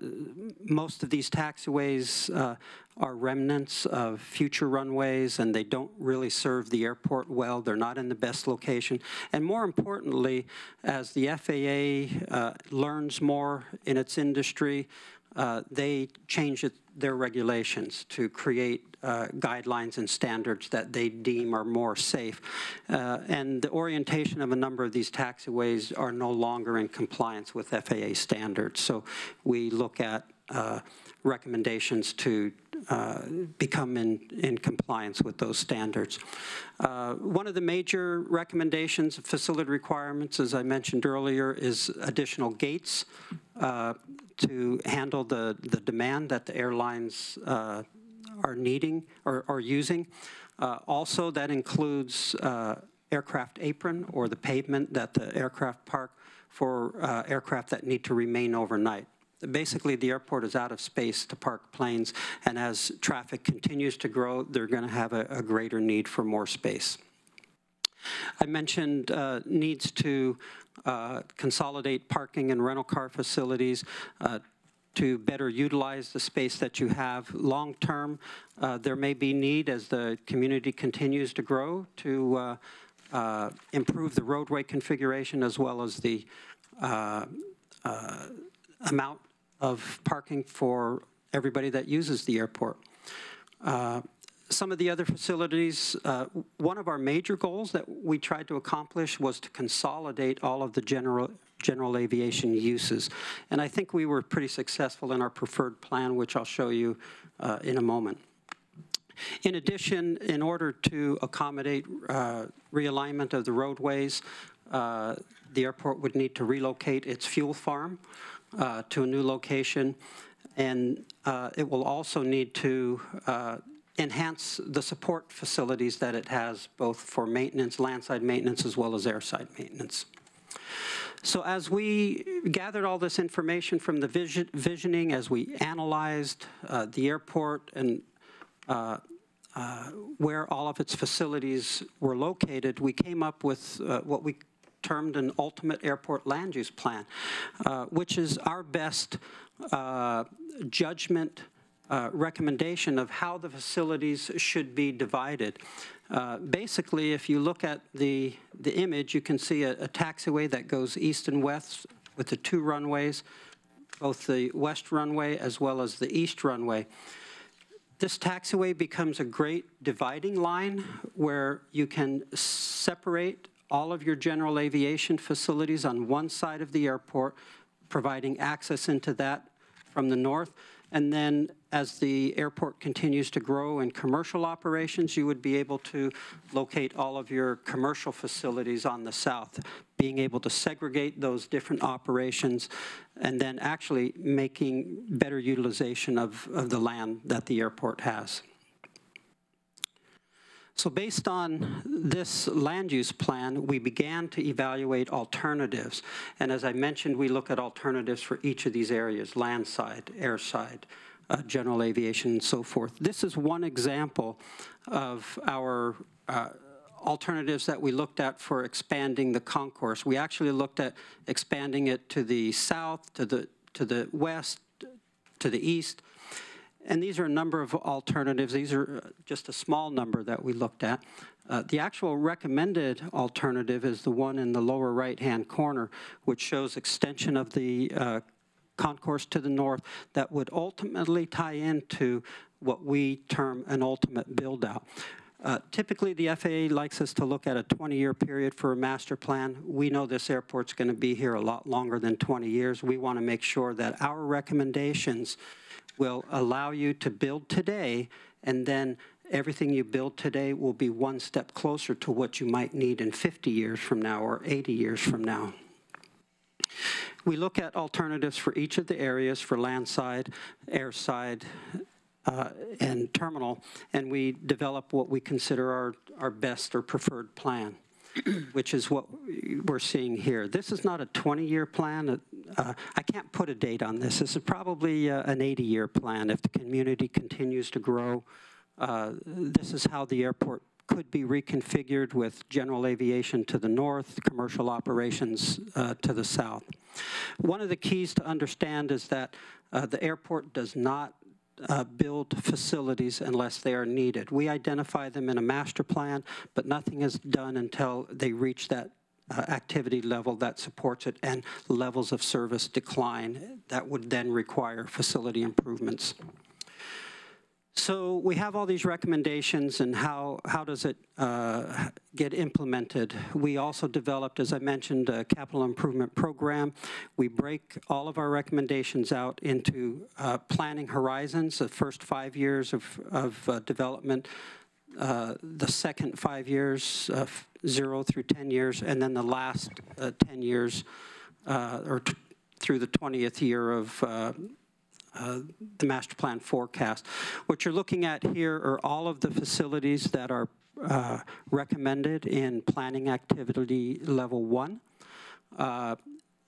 most of these taxiways uh, are remnants of future runways and they don't really serve the airport well. They're not in the best location. And more importantly, as the FAA uh, learns more in its industry, uh, they change it, their regulations to create uh, guidelines and standards that they deem are more safe. Uh, and the orientation of a number of these taxiways are no longer in compliance with FAA standards. So we look at uh, recommendations to uh, become in, in compliance with those standards. Uh, one of the major recommendations, of facility requirements, as I mentioned earlier, is additional gates uh, to handle the, the demand that the airlines uh, are needing or are using. Uh, also, that includes uh, aircraft apron or the pavement that the aircraft park for aircraft that need to remain overnight. Basically, the airport is out of space to park planes, and as traffic continues to grow, they're going to have a, a, greater need for more space. I mentioned uh, needs to uh, consolidate parking and rental car facilities, uh, to better utilize the space that you have. Long term, uh, there may be need as the community continues to grow to uh, uh, improve the roadway configuration as well as the uh, uh, amount of parking for everybody that uses the airport. Uh, some of the other facilities, one of our major goals that we tried to accomplish was to consolidate all of the general general aviation uses. And I think we were pretty successful in our preferred plan, which I'll show you uh, in a moment. In addition, in order to accommodate uh, realignment of the roadways, uh, the airport would need to relocate its fuel farm uh, to a new location, and uh, it will also need to uh, enhance the support facilities that it has, both for maintenance, landside maintenance, as well as airside maintenance. So as we gathered all this information from the vision, visioning, as we analyzed uh, the airport and uh, uh, where all of its facilities were located, we came up with uh, what we termed an ultimate airport land use plan, uh, which is our best uh, judgment uh, recommendation of how the facilities should be divided. Uh, basically, if you look at the, the image, you can see a, a, taxiway that goes east and west with the two runways, both the west runway as well as the east runway. This taxiway becomes a great dividing line where you can separate all of your general aviation facilities on one side of the airport, providing access into that from the north, and then as the airport continues to grow in commercial operations, you would be able to locate all of your commercial facilities on the south, being able to segregate those different operations and then actually making better utilization of, of the land that the airport has. So based on this land use plan, we began to evaluate alternatives. And as I mentioned, we look at alternatives for each of these areas, land side, air side, uh, general aviation, and so forth. This is one example of our uh, alternatives that we looked at for expanding the concourse. We actually looked at expanding it to the south, to the, to the west, to the east, And these are a number of alternatives. These are uh, just a small number that we looked at. Uh, The actual recommended alternative is the one in the lower right-hand corner, which shows extension of the uh, concourse to the north that would ultimately tie into what we term an ultimate build-out. Uh, Typically, the FAA likes us to look at a 20-year period for a master plan. We know this airport's going to be here a lot longer than 20 years. We want to make sure that our recommendations will allow you to build today, and then everything you build today will be one step closer to what you might need in 50 years from now or 80 years from now. We look at alternatives for each of the areas for landside, airside, uh, and terminal, and we develop what we consider our, our best or preferred plan, which is what we're seeing here. This is not a 20-year plan. Uh, I can't put a date on this. This is probably uh, an 80-year plan if the community continues to grow. Uh, this is how the airport could be reconfigured with general aviation to the north, commercial operations uh, to the south. One of the keys to understand is that uh, the airport does not uh, build facilities unless they are needed. We identify them in a master plan, but nothing is done until they reach that uh, activity level that supports it and levels of service decline that would then require facility improvements. So we have all these recommendations and how, how does it uh, get implemented? We also developed, as I mentioned, a capital improvement program. We break all of our recommendations out into uh, planning horizons, the first five years of, of uh, development, uh, the second five years, zero through 10 years, and then the last uh, 10 years uh, or through the 20th year of uh, the master plan forecast. What you're looking at here are all of the facilities that are uh, recommended in planning activity level one.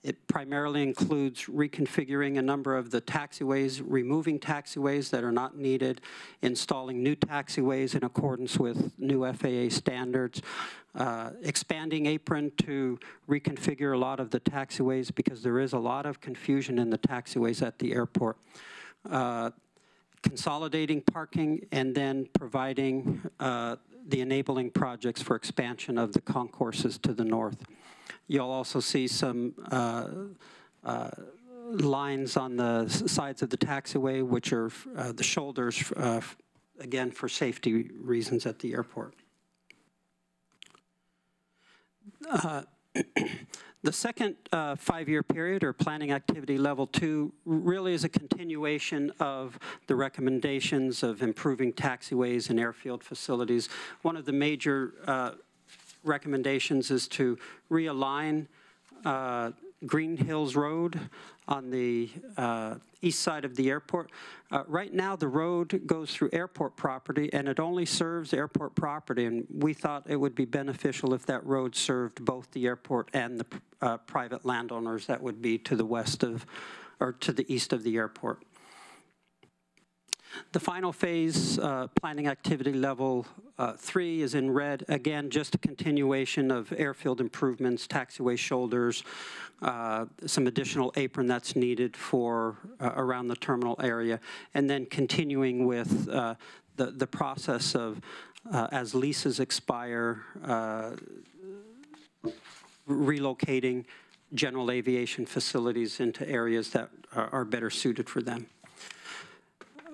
It primarily includes reconfiguring a number of the taxiways, removing taxiways that are not needed, installing new taxiways in accordance with new FAA standards, uh, expanding apron to reconfigure a lot of the taxiways because there is a lot of confusion in the taxiways at the airport. Uh, consolidating parking and then providing uh, the enabling projects for expansion of the concourses to the north. You'll also see some uh, uh, lines on the sides of the taxiway, which are uh, the shoulders, uh, again, for safety reasons at the airport. Uh, the second uh, five-year period, or planning activity level two, really is a continuation of the recommendations of improving taxiways and airfield facilities. One of the major recommendations is to realign uh, Green Hills Road on the uh, east side of the airport. Uh, right now, the road goes through airport property, and it only serves airport property, and we thought it would be beneficial if that road served both the airport and the uh, private landowners that would be to the west of, or to the east of the airport. The final phase, uh, planning activity level uh, three is in red. Again, just a continuation of airfield improvements, taxiway shoulders, uh, some additional apron that's needed for uh, around the terminal area, and then continuing with uh, the, the process of uh, as leases expire, relocating general aviation facilities into areas that are, are better suited for them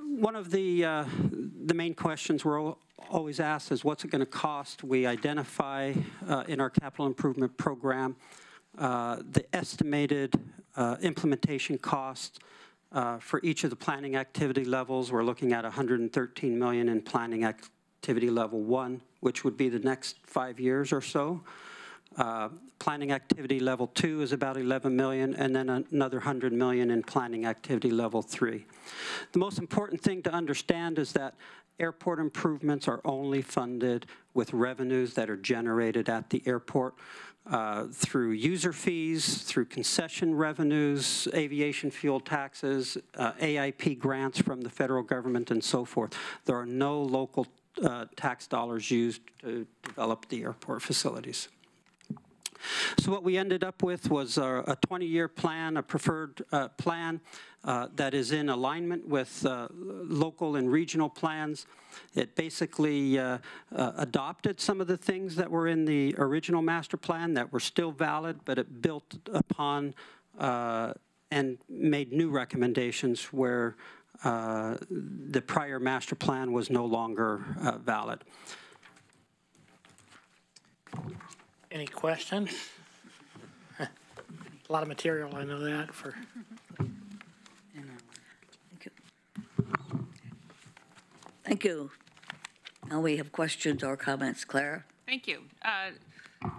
one of the, uh, the main questions we're always asked is what's it going to cost? We identify uh, in our capital improvement program uh, the estimated uh, implementation cost uh, for each of the planning activity levels. We're looking at 113 million in planning activity level one, which would be the next five years or so. Uh, planning activity level two is about 11 million, and then another 100 million in planning activity level three. The most important thing to understand is that airport improvements are only funded with revenues that are generated at the airport. Uh, through user fees, through concession revenues, aviation fuel taxes, uh, AIP grants from the federal government, and so forth. There are no local uh, tax dollars used to develop the airport facilities. So what we ended up with was a a 20-year plan, a preferred uh, plan uh, that is in alignment with uh, local and regional plans. It basically uh, uh, adopted some of the things that were in the original master plan that were still valid, but it built upon uh, and made new recommendations where the prior master plan was no longer valid. Any questions? A lot of material, I know that, for, Thank you. Now we have questions or comments. Clara? Thank you. Uh,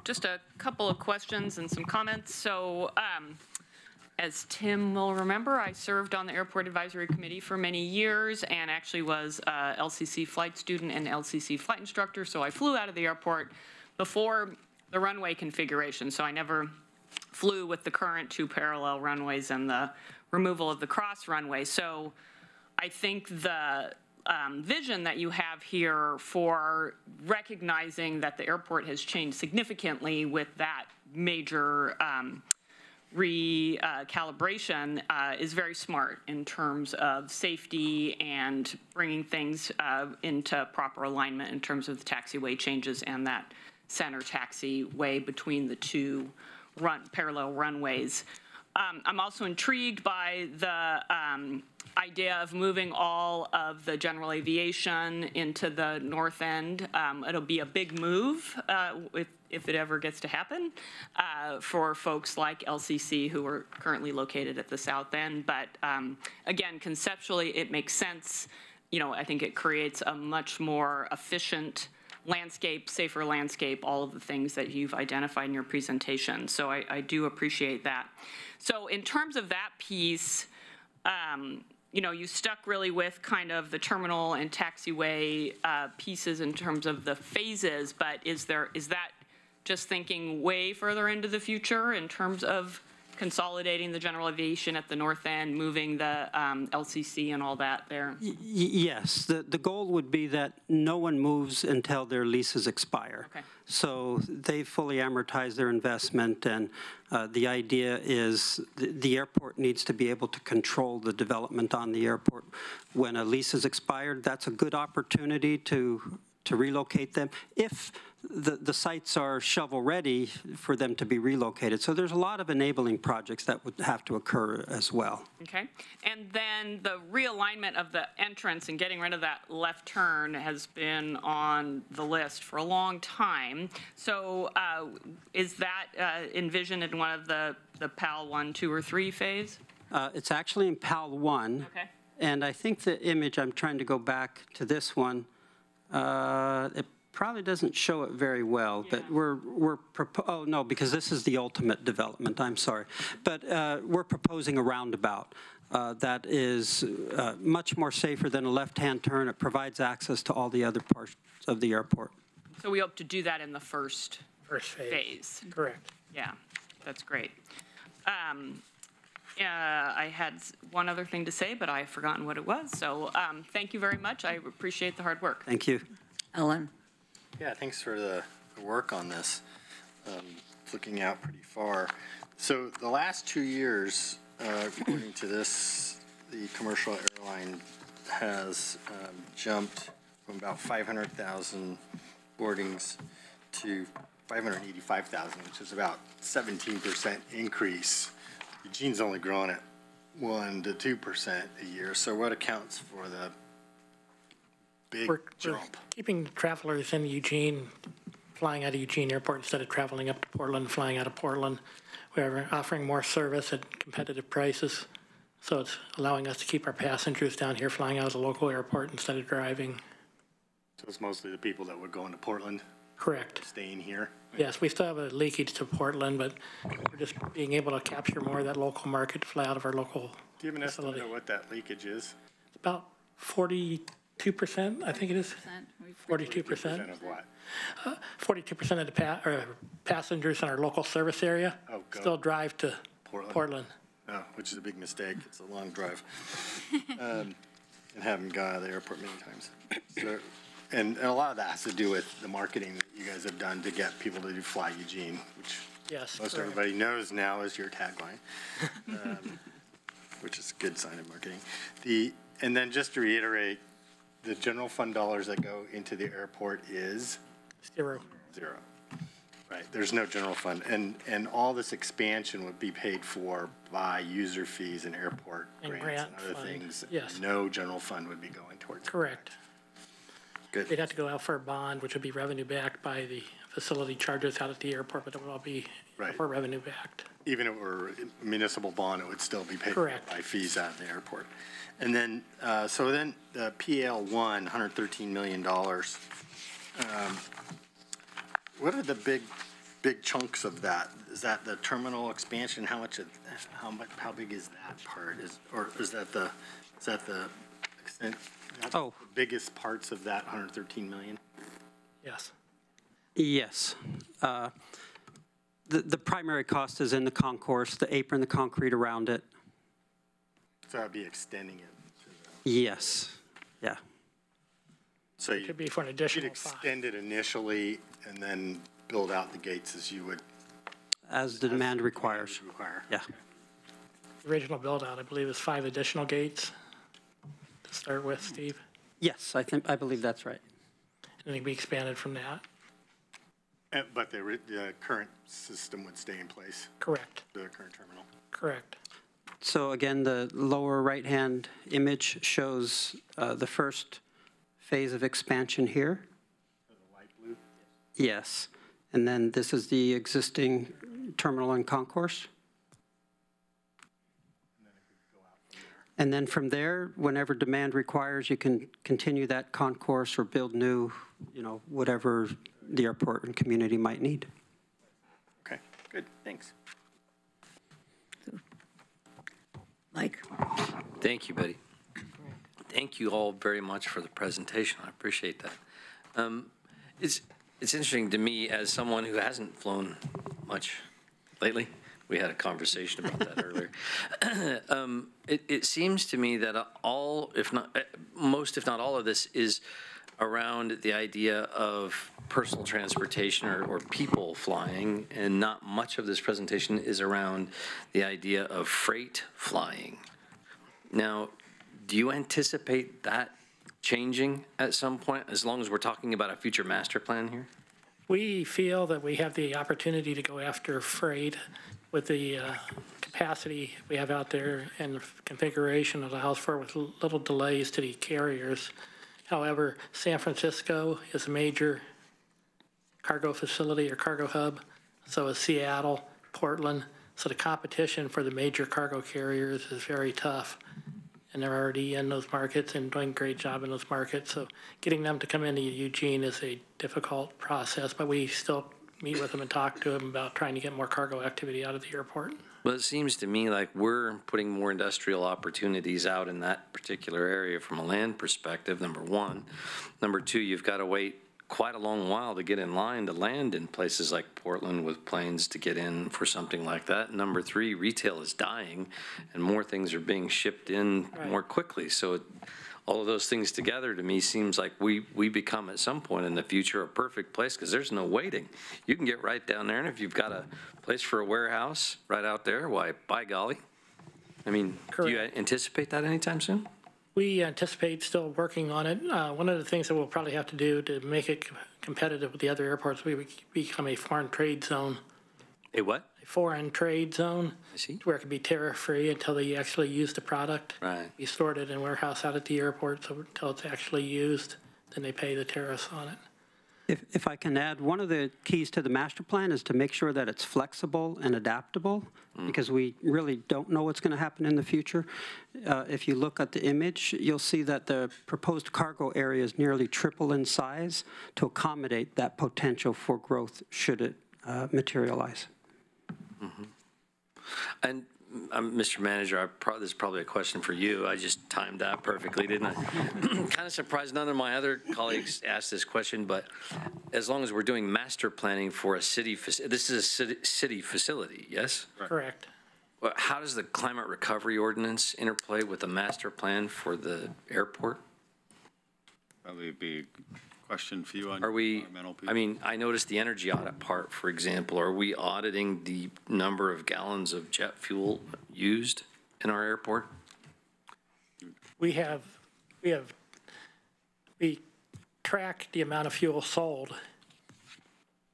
Just a couple of questions and some comments. So um, as Tim will remember, I served on the Airport Advisory Committee for many years and actually was a LCC flight student and LCC flight instructor. So I flew out of the airport before the runway configuration. So I never flew with the current two parallel runways and the removal of the cross runway. So I think the um, vision that you have here for recognizing that the airport has changed significantly with that major um, recalibration uh, is very smart in terms of safety and bringing things uh, into proper alignment in terms of the taxiway changes and that center taxiway between the two run, parallel runways. Um, I'm also intrigued by the um, idea of moving all of the general aviation into the north end. Um, it'll be a big move uh, if, if it ever gets to happen uh, for folks like LCC who are currently located at the south end. But um, again, conceptually, it makes sense. You know, I think it creates a much more efficient landscape, safer landscape, all of the things that you've identified in your presentation. So I, I do appreciate that. So in terms of that piece, um, you know, you stuck really with kind of the terminal and taxiway uh, pieces in terms of the phases, but is there, is that just thinking way further into the future in terms of consolidating the general aviation at the north end, moving the um, LCC and all that there? Y- Yes, the, the goal would be that no one moves until their leases expire. Okay. So they fully amortize their investment, and uh, the idea is the, the airport needs to be able to control the development on the airport. When a lease is expired, that's a good opportunity to, to relocate them. If the, the sites are shovel-ready for them to be relocated. So there's a lot of enabling projects that would have to occur as well. Okay. And then the realignment of the entrance and getting rid of that left turn has been on the list for a long time. So uh, is that uh, envisioned in one of the, the PAL 1, 2, or 3 phase? Uh, It's actually in PAL 1. Okay. And I think the image, I'm trying to go back to this one, uh, it probably doesn't show it very well, but we're, we're, oh, no, because this is the ultimate development, I'm sorry. But uh, we're proposing a roundabout uh, that is uh, much more safer than a left-hand turn. It provides access to all the other parts of the airport. So we hope to do that in the first first phase. phase. Correct. Yeah, that's great. Um, uh, I had one other thing to say, but I've forgotten what it was. So um, thank you very much. I appreciate the hard work. Thank you. Ellen? Yeah, thanks for the, work on this. Um, looking out pretty far. So the last two years, uh, according to this, the commercial airline has um, jumped from about 500,000 boardings to 585,000, which is about 17% increase. Eugene's only grown at 1 to 2% a year. So what accounts for the big We're, we're keeping travelers in Eugene, flying out of Eugene Airport instead of traveling up to Portland, flying out of Portland. We're offering more service at competitive prices. So it's allowing us to keep our passengers down here flying out of the local airport instead of driving. So it's mostly the people that were going to Portland Correct. staying here. Yes, we still have a leakage to Portland, but we're just being able to capture more of that local market, fly out of our local Do you have an estimate of what that leakage is? It's About 42%, I think it is. 42%. Percent of what? 42% of the pa- or passengers in our local service area Oh, go. still drive to Portland. Portland. Oh, which is a big mistake. It's a long drive. Um, And haven't gone out of the airport many times. So, and, and a lot of that has to do with the marketing that you guys have done to get people to do Fly Eugene, which Yes, most correct. everybody knows now is your tagline, um, which is a good sign of marketing. The, and then just to reiterate, the general fund dollars that go into the airport is Zero. zero. Right, there's no general fund. And, and all this expansion would be paid for by user fees and airport And grants grant and other fund, things. yes. No general fund would be going towards. it. Correct. Good. They'd have to go out for a bond, which would be revenue backed by the facility charges out at the airport, but it would all be Right. airport revenue backed. even if it were municipal bond, it would still be paid Correct. by fees out of the airport. And then, uh, so then the PL one, $113 million. um, What are the big, big chunks of that? Is that the terminal expansion? How much, of- how much, how big is that part? Is, or is that the, is that the extent? that's Oh. the Biggest parts of that 113 million? Yes. Yes. Uh, The, the primary cost is in the concourse, the apron, the concrete around it. So that'd be extending it. Yes, yeah. So you Could be for an You'd additional five. extend it initially and then build out the gates as you would. As the demand requires, Require. yeah. The Original build-out, I believe, is five additional gates to start with, Steve, Yes, I think, I believe that's right. and then be expanded from that. Uh, But the, re- the current system would stay in place, Correct, the current terminal. correct. So again, the lower right-hand image shows uh, the first phase of expansion here. Yes, and then this is the existing terminal and concourse. And then from there, whenever demand requires, you can continue that concourse or build new, you know, whatever the airport and community might need. Okay, good, thanks. Mike? Thank you, Betty. Thank you all very much for the presentation. I appreciate that. Um, It's, it's interesting to me, as someone who hasn't flown much lately, we had a conversation about that earlier. Um, It, it seems to me that all, if not, eh, most, if not all of this is around the idea of personal transportation or, or people flying, and not much of this presentation is around the idea of freight flying. Now, do you anticipate that changing at some point, as long as we're talking about a future master plan here? We feel that we have the opportunity to go after freight with the uh, capacity we have out there and the configuration of the House for with little delays to the carriers. However, San Francisco is a major cargo facility or cargo hub, so is Seattle, Portland. So the competition for the major cargo carriers is very tough. And they're already in those markets and doing a great job in those markets. So getting them to come into Eugene is a difficult process, but we still meet with them and talk to them about trying to get more cargo activity out of the airport. Well, it seems to me like we're putting more industrial opportunities out in that particular area from a land perspective, number one. Number two, you've got to wait quite a long while to get in line to land in places like Portland with planes to get in for something like that. Number three, retail is dying and more things are being shipped in more quickly. So it- all of those things together to me seems like we, we become at some point in the future a perfect place because there's no waiting. You can get right down there and if you've got a place for a warehouse right out there, why, by golly. I mean, do you anticipate that anytime soon? We anticipate still working on it. Uh, One of the things that we'll probably have to do to make it competitive with the other airports, we become a foreign trade zone. A what? A foreign trade zone. I see. Where it can be tariff-free until they actually use the product. Right. We stored it in warehouse out at the airport, so until it's actually used, then they pay the tariffs on it. If, if I can add, one of the keys to the master plan is to make sure that it's flexible and adaptable, because we really don't know what's going to happen in the future. Uh, If you look at the image, you'll see that the proposed cargo area is nearly triple in size to accommodate that potential for growth should it uh, materialize. And, um, Mr. Manager, I prob, this is probably a question for you. I just timed that perfectly, didn't I? Kind of surprised none of my other colleagues asked this question, but as long as we're doing master planning for a city, fac- this is a city, city facility, yes? Correct. Well, How does the climate recovery ordinance interplay with the master plan for the airport? Probably be Question for you on Are we, environmental piece. I mean, I noticed the energy audit part, for example, are we auditing the number of gallons of jet fuel used in our airport? We have, we have, we track the amount of fuel sold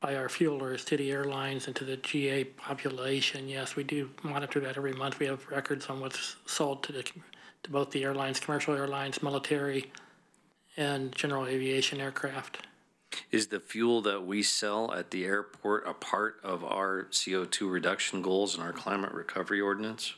by our fuelers to the airlines and to the GA population. Yes, we do monitor that every month. We have records on what's sold to the, to both the airlines, commercial airlines, military, and general aviation aircraft. Is the fuel that we sell at the airport a part of our CO2 reduction goals and our climate recovery ordinance?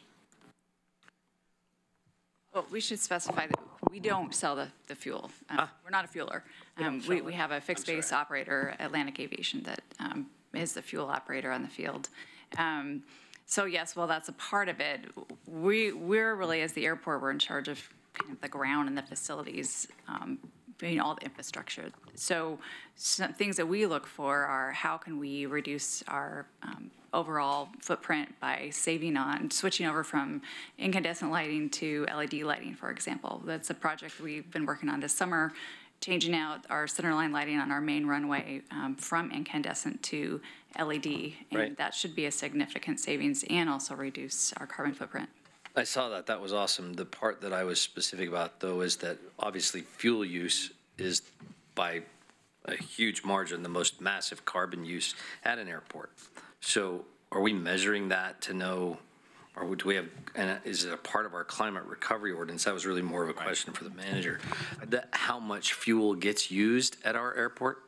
Well, we should specify that we don't sell the, the fuel. Um, We're not a fueler. Um, We, we have a fixed base operator, Atlantic Aviation, that um, is the fuel operator on the field. Um, So yes, well, that's a part of it. We, we're really, as the airport, we're in charge of kind of the ground and the facilities, um, being all the infrastructure. So some things that we look for are how can we reduce our um, overall footprint by saving on, switching over from incandescent lighting to LED lighting, for example. That's a project we've been working on this summer, changing out our centerline lighting on our main runway um, from incandescent to LED. Right. And that should be a significant savings and also reduce our carbon footprint. I saw that, that was awesome. The part that I was specific about, though, is that obviously fuel use is by a huge margin, the most massive carbon use at an airport. So are we measuring that to know, or do we have, and is it a part of our climate recovery ordinance? That was really more of a question for the manager. That, how much fuel gets used at our airport?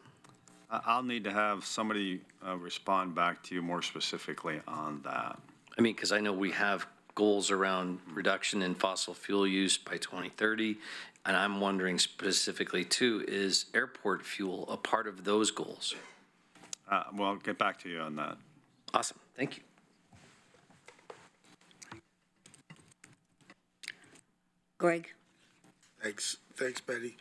I'll need to have somebody uh, respond back to you more specifically on that. I mean, because I know we have goals around reduction in fossil fuel use by 2030, and I'm wondering specifically too, is airport fuel a part of those goals? Uh, Well, I'll get back to you on that. Awesome, thank you. Greg? Thanks, thanks, Betty.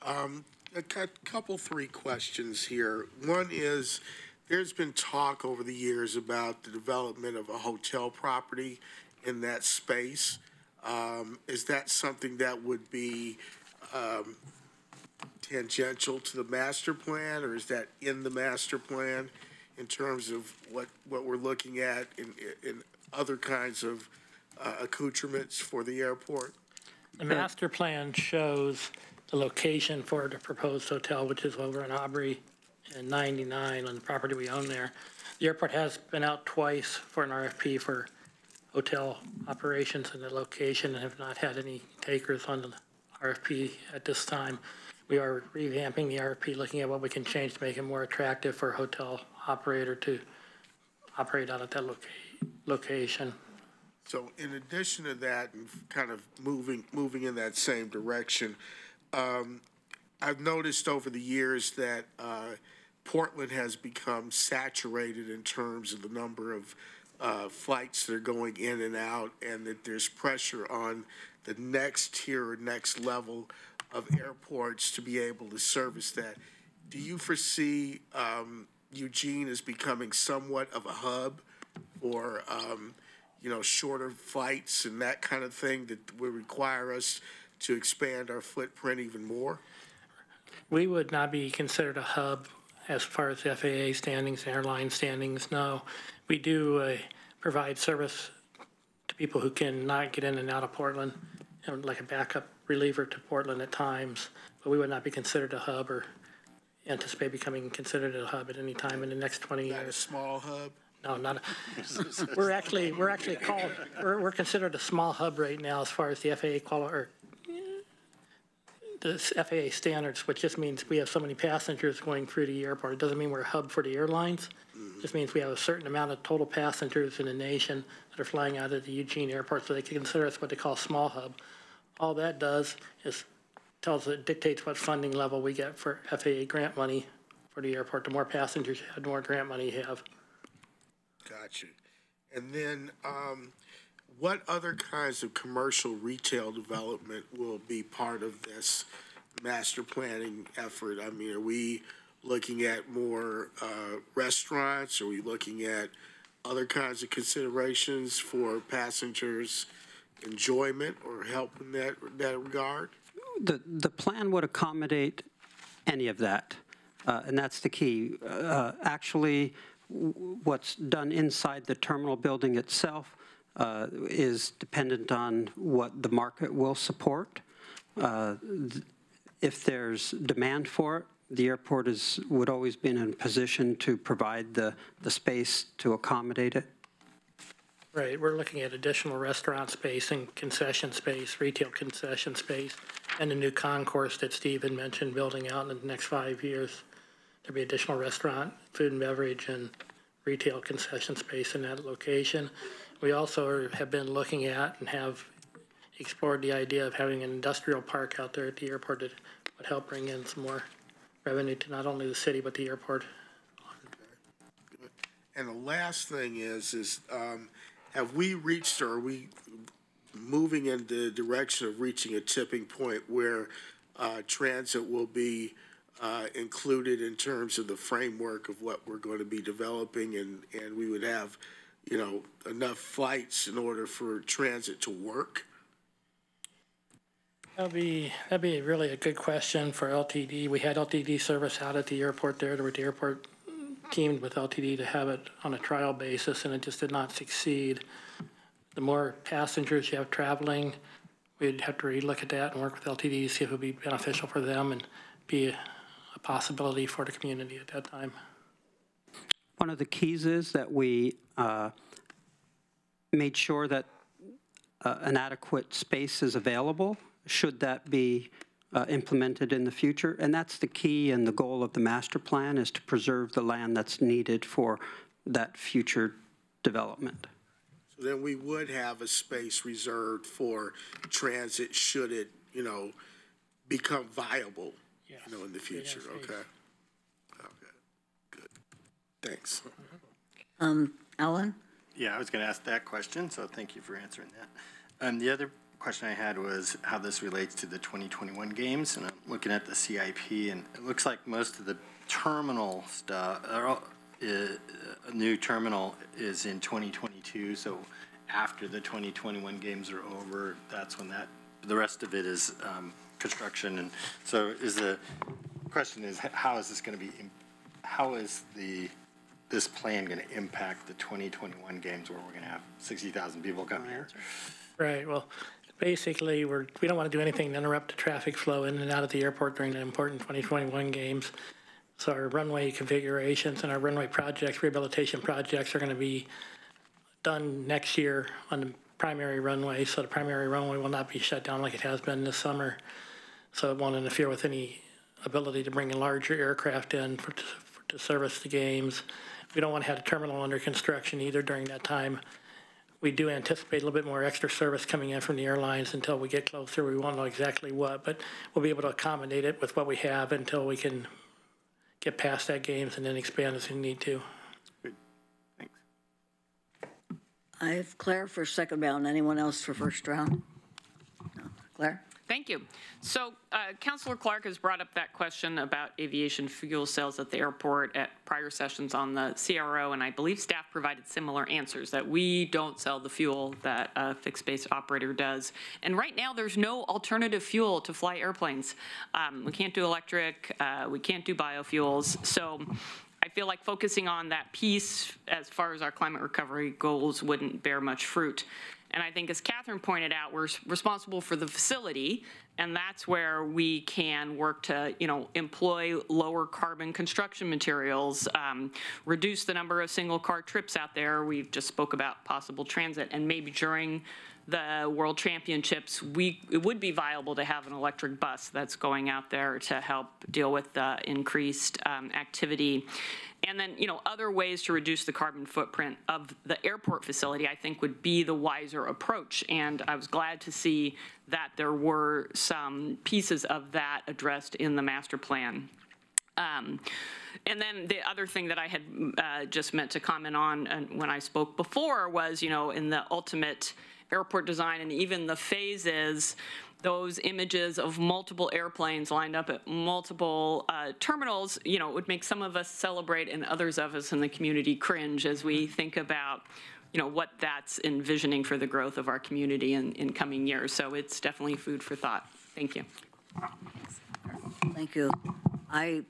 Um, A couple, three questions here. One is, there's been talk over the years about the development of a hotel property in that space. Um, Is that something that would be um, tangential to the master plan, or is that in the master plan in terms of what, what we're looking at in, in other kinds of uh, accoutrements for the airport? The master plan shows the location for the proposed hotel, which is over in Awbrey and 99 on the property we own there. The airport has been out twice for an RFP for hotel operations in the location and have not had any takers on the RFP at this time. We are revamping the RFP, looking at what we can change to make it more attractive for a hotel operator to operate out at that loca- location. So in addition to that, and kind of moving, moving in that same direction, um, I've noticed over the years that, uh, Portland has become saturated in terms of the number of, uh, flights that are going in and out, and that there's pressure on the next tier or next level of airports to be able to service that. Do you foresee, um, Eugene as becoming somewhat of a hub for, um, you know, shorter flights and that kind of thing that would require us to expand our footprint even more? We would not be considered a hub as far as FAA standings, airline standings, no. We do uh, provide service to people who cannot get in and out of Portland, you know, like a backup reliever to Portland at times, but we would not be considered a hub or anticipate becoming considered a hub at any time in the next 20 Not a years. small hub? No, not, a- we're actually, we're actually called, we're, we're considered a small hub right now as far as the FAA quali, or the FAA standards, which just means we have so many passengers going through the airport. It doesn't mean we're a hub for the airlines. Just means we have a certain amount of total passengers in the nation that are flying out of the Eugene Airport, so they can consider us what they call a small hub. All that does is tells, it dictates what funding level we get for FAA grant money for the airport. The more passengers you have, the more grant money you have. Got you. And then, um, what other kinds of commercial retail development will be part of this master planning effort? I mean, are we looking at more, uh, restaurants? Are we looking at other kinds of considerations for passengers' enjoyment or help in that, that regard? The, the plan would accommodate any of that. Uh, And that's the key. Uh, Actually, w- what's done inside the terminal building itself uh, is dependent on what the market will support. Uh, If there's demand for it, the airport is, would always be in a position to provide the, the space to accommodate it. Right, we're looking at additional restaurant space and concession space, retail concession space, and a new concourse that Steve had mentioned building out in the next five years. There'll be additional restaurant, food and beverage, and retail concession space in that location. We also are- have been looking at and have explored the idea of having an industrial park out there at the airport that would help bring in some more revenue to not only the city, but the airport. And the last thing is, is, um, have we reached, or are we moving in the direction of reaching a tipping point where, uh, transit will be, uh, included in terms of the framework of what we're going to be developing and, and we would have, you know, enough flights in order for transit to work? That'd be, that'd be really a good question for LTD. We had LTD service out at the airport there, the airport teamed with LTD to have it on a trial basis, and it just did not succeed. The more passengers you have traveling, we'd have to relook at that and work with LTD, to see if it would be beneficial for them and be a possibility for the community at that time. One of the keys is that we uh, made sure that uh, an adequate space is available, should that be uh, implemented in the future. And that's the key and the goal of the master plan, is to preserve the land that's needed for that future development. So then we would have a space reserved for transit should it, you know, become viable, you know, in the future, okay? Okay, good. Thanks. Um, Alan? Yeah, I was going to ask that question, so thank you for answering that. Um, the other question I had was how this relates to the 2021 games, and I'm looking at the CIP, and it looks like most of the terminal stuff, or, uh, a new terminal is in 2022, so after the 2021 games are over, that's when that, the rest of it is, um, construction, and so is the, question is, how is this going to be, how is the, this plan going to impact the 2021 games where we're going to have 60,000 people come here? Right, well, basically, we're, we don't want to do anything to interrupt the traffic flow in and out of the airport during the important 2021 games. So our runway configurations and our runway projects, rehabilitation projects are going to be done next year on the primary runway. So the primary runway will not be shut down like it has been this summer. So it won't interfere with any ability to bring in larger aircraft in for, for, to service the games. We don't want to have a terminal under construction either during that time. We do anticipate a little bit more extra service coming in from the airlines until we get closer. We won't know exactly what, but we'll be able to accommodate it with what we have until we can get past that games and then expand as we need to. Thanks. I have Claire for second round. Anyone else for first round? No. Claire? Thank you. So uh, Councilor Clark has brought up that question about aviation fuel cells at the airport at prior sessions on the CRO, and I believe staff provided similar answers, that we don't sell the fuel that a fixed-base operator does. And right now, there's no alternative fuel to fly airplanes. Um, We can't do electric, uh, we can't do biofuels. So I feel like focusing on that piece as far as our climate recovery goals wouldn't bear much fruit. And I think, as Catherine pointed out, we're responsible for the facility, and that's where we can work to, you know, employ lower carbon construction materials, um, reduce the number of single car trips out there. We've just spoke about possible transit, and maybe during the World Championships, we, it would be viable to have an electric bus that's going out there to help deal with the increased um, activity. And then, you know, other ways to reduce the carbon footprint of the airport facility, I think would be the wiser approach. And I was glad to see that there were some pieces of that addressed in the master plan. Um, and then the other thing that I had uh, just meant to comment on uh, when I spoke before was, you know, in the ultimate airport design and even the phases, those images of multiple airplanes lined up at multiple uh, terminals, you know, would make some of us celebrate and others of us in the community cringe as we think about, you know, what that's envisioning for the growth of our community in, in coming years. So it's definitely food for thought. Thank you. Thank you. I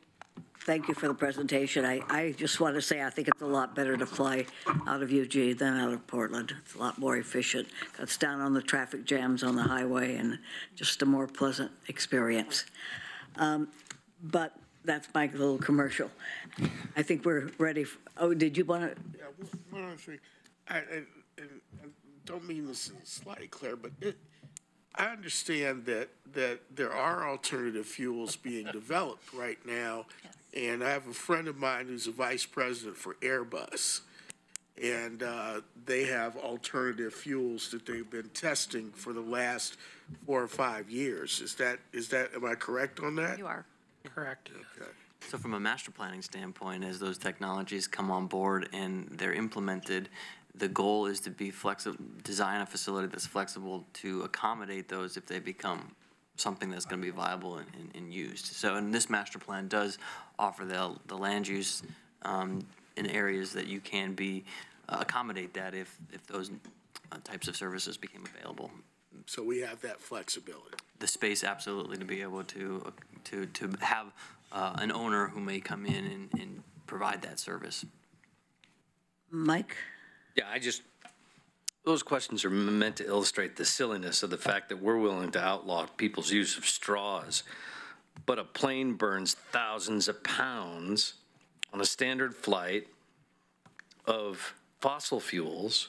thank you for the presentation. I, I just want to say, I think it's a lot better to fly out of Eugene than out of Portland. It's a lot more efficient, cuts down on the traffic jams on the highway, and just a more pleasant experience. Um, But that's my little commercial. I think we're ready. f- Oh, did you want to, Yeah, one- one other thing, I, I, I don't mean this in a slight, Claire, but it, I understand that, that there are alternative fuels being developed right now. And I have a friend of mine who's a vice president for Airbus. And, uh, they have alternative fuels that they've been testing for the last four or five years. Is that, is that, am I correct on that? You are. Correct. Okay. So from a master planning standpoint, as those technologies come on board and they're implemented, the goal is to be flexible, design a facility that's flexible to accommodate those if they become something that's going to be viable and, and- and used. So, and this master plan does offer the, the land use um, in areas that you can be, uh, accommodate that if, if those uh, types of services became available. So we have that flexibility. The space absolutely to be able to, to, to have uh, an owner who may come in and, and provide that service. Mike? Yeah, I just, those questions are meant to illustrate the silliness of the fact that we're willing to outlaw people's use of straws, but a plane burns thousands of pounds on a standard flight of fossil fuels,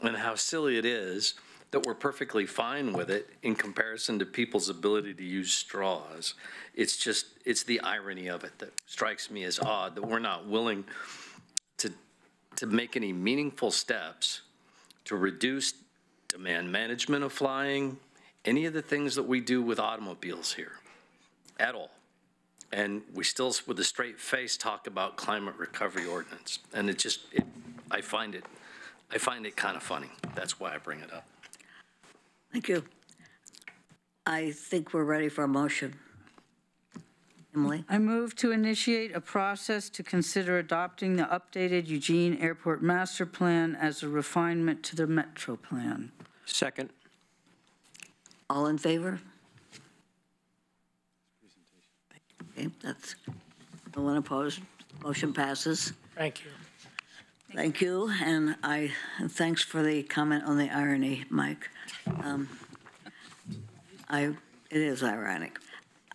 and how silly it is that we're perfectly fine with it in comparison to people's ability to use straws. It's just, it's the irony of it that strikes me as odd, that we're not willing to to make any meaningful steps to reduce demand management of flying, any of the things that we do with automobiles here, at all. And we still, with a straight face, talk about climate recovery ordinance. And it just, it, I find it, I find it kind of funny. That's why I bring it up. Thank you. I think we're ready for a motion. Emily? I move to initiate a process to consider adopting the updated Eugene Airport Master Plan as a refinement to the Metro Plan. Second. All in favor? Okay, that's, no one opposed. Motion passes. Thank you. Thank you, and I, and thanks for the comment on the irony, Mike. Um, I, it is ironic.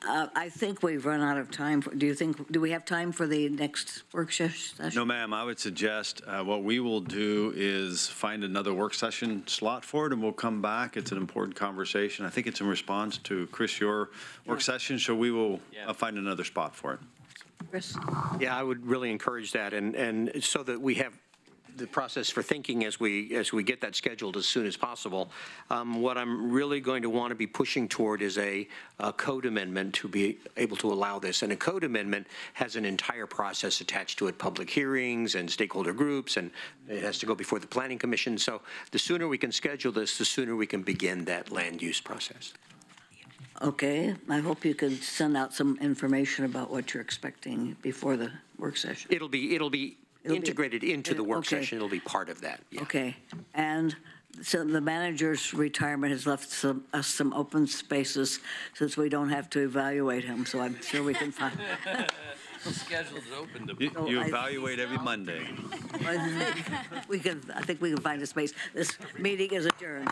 Uh, I think we've run out of time. for- Do you think, do we have time for the next work ses- session? No, ma'am, I would suggest, uh, what we will do is find another work session slot for it, and we'll come back. It's an important conversation. I think it's in response to, Chris, your work session, so we will uh, find another spot for it. Chris? Yeah, I would really encourage that, and, and so that we have the process for thinking as we, as we get that scheduled as soon as possible. Um, What I'm really going to want to be pushing toward is a, a code amendment to be able to allow this. And a code amendment has an entire process attached to it, public hearings and stakeholder groups, and it has to go before the planning commission. So the sooner we can schedule this, the sooner we can begin that land use process. Okay, I hope you can send out some information about what you're expecting before the work session. It'll be, it'll be It'll be- integrated into the work Okay. session. It'll be part of that. yeah. Okay, and so the manager's retirement has left some, us some open spaces since we don't have to evaluate him, so I'm sure we can find. Schedule's open You So you oh, I- evaluate every Monday. We can, I think we can find a space. This meeting is adjourned.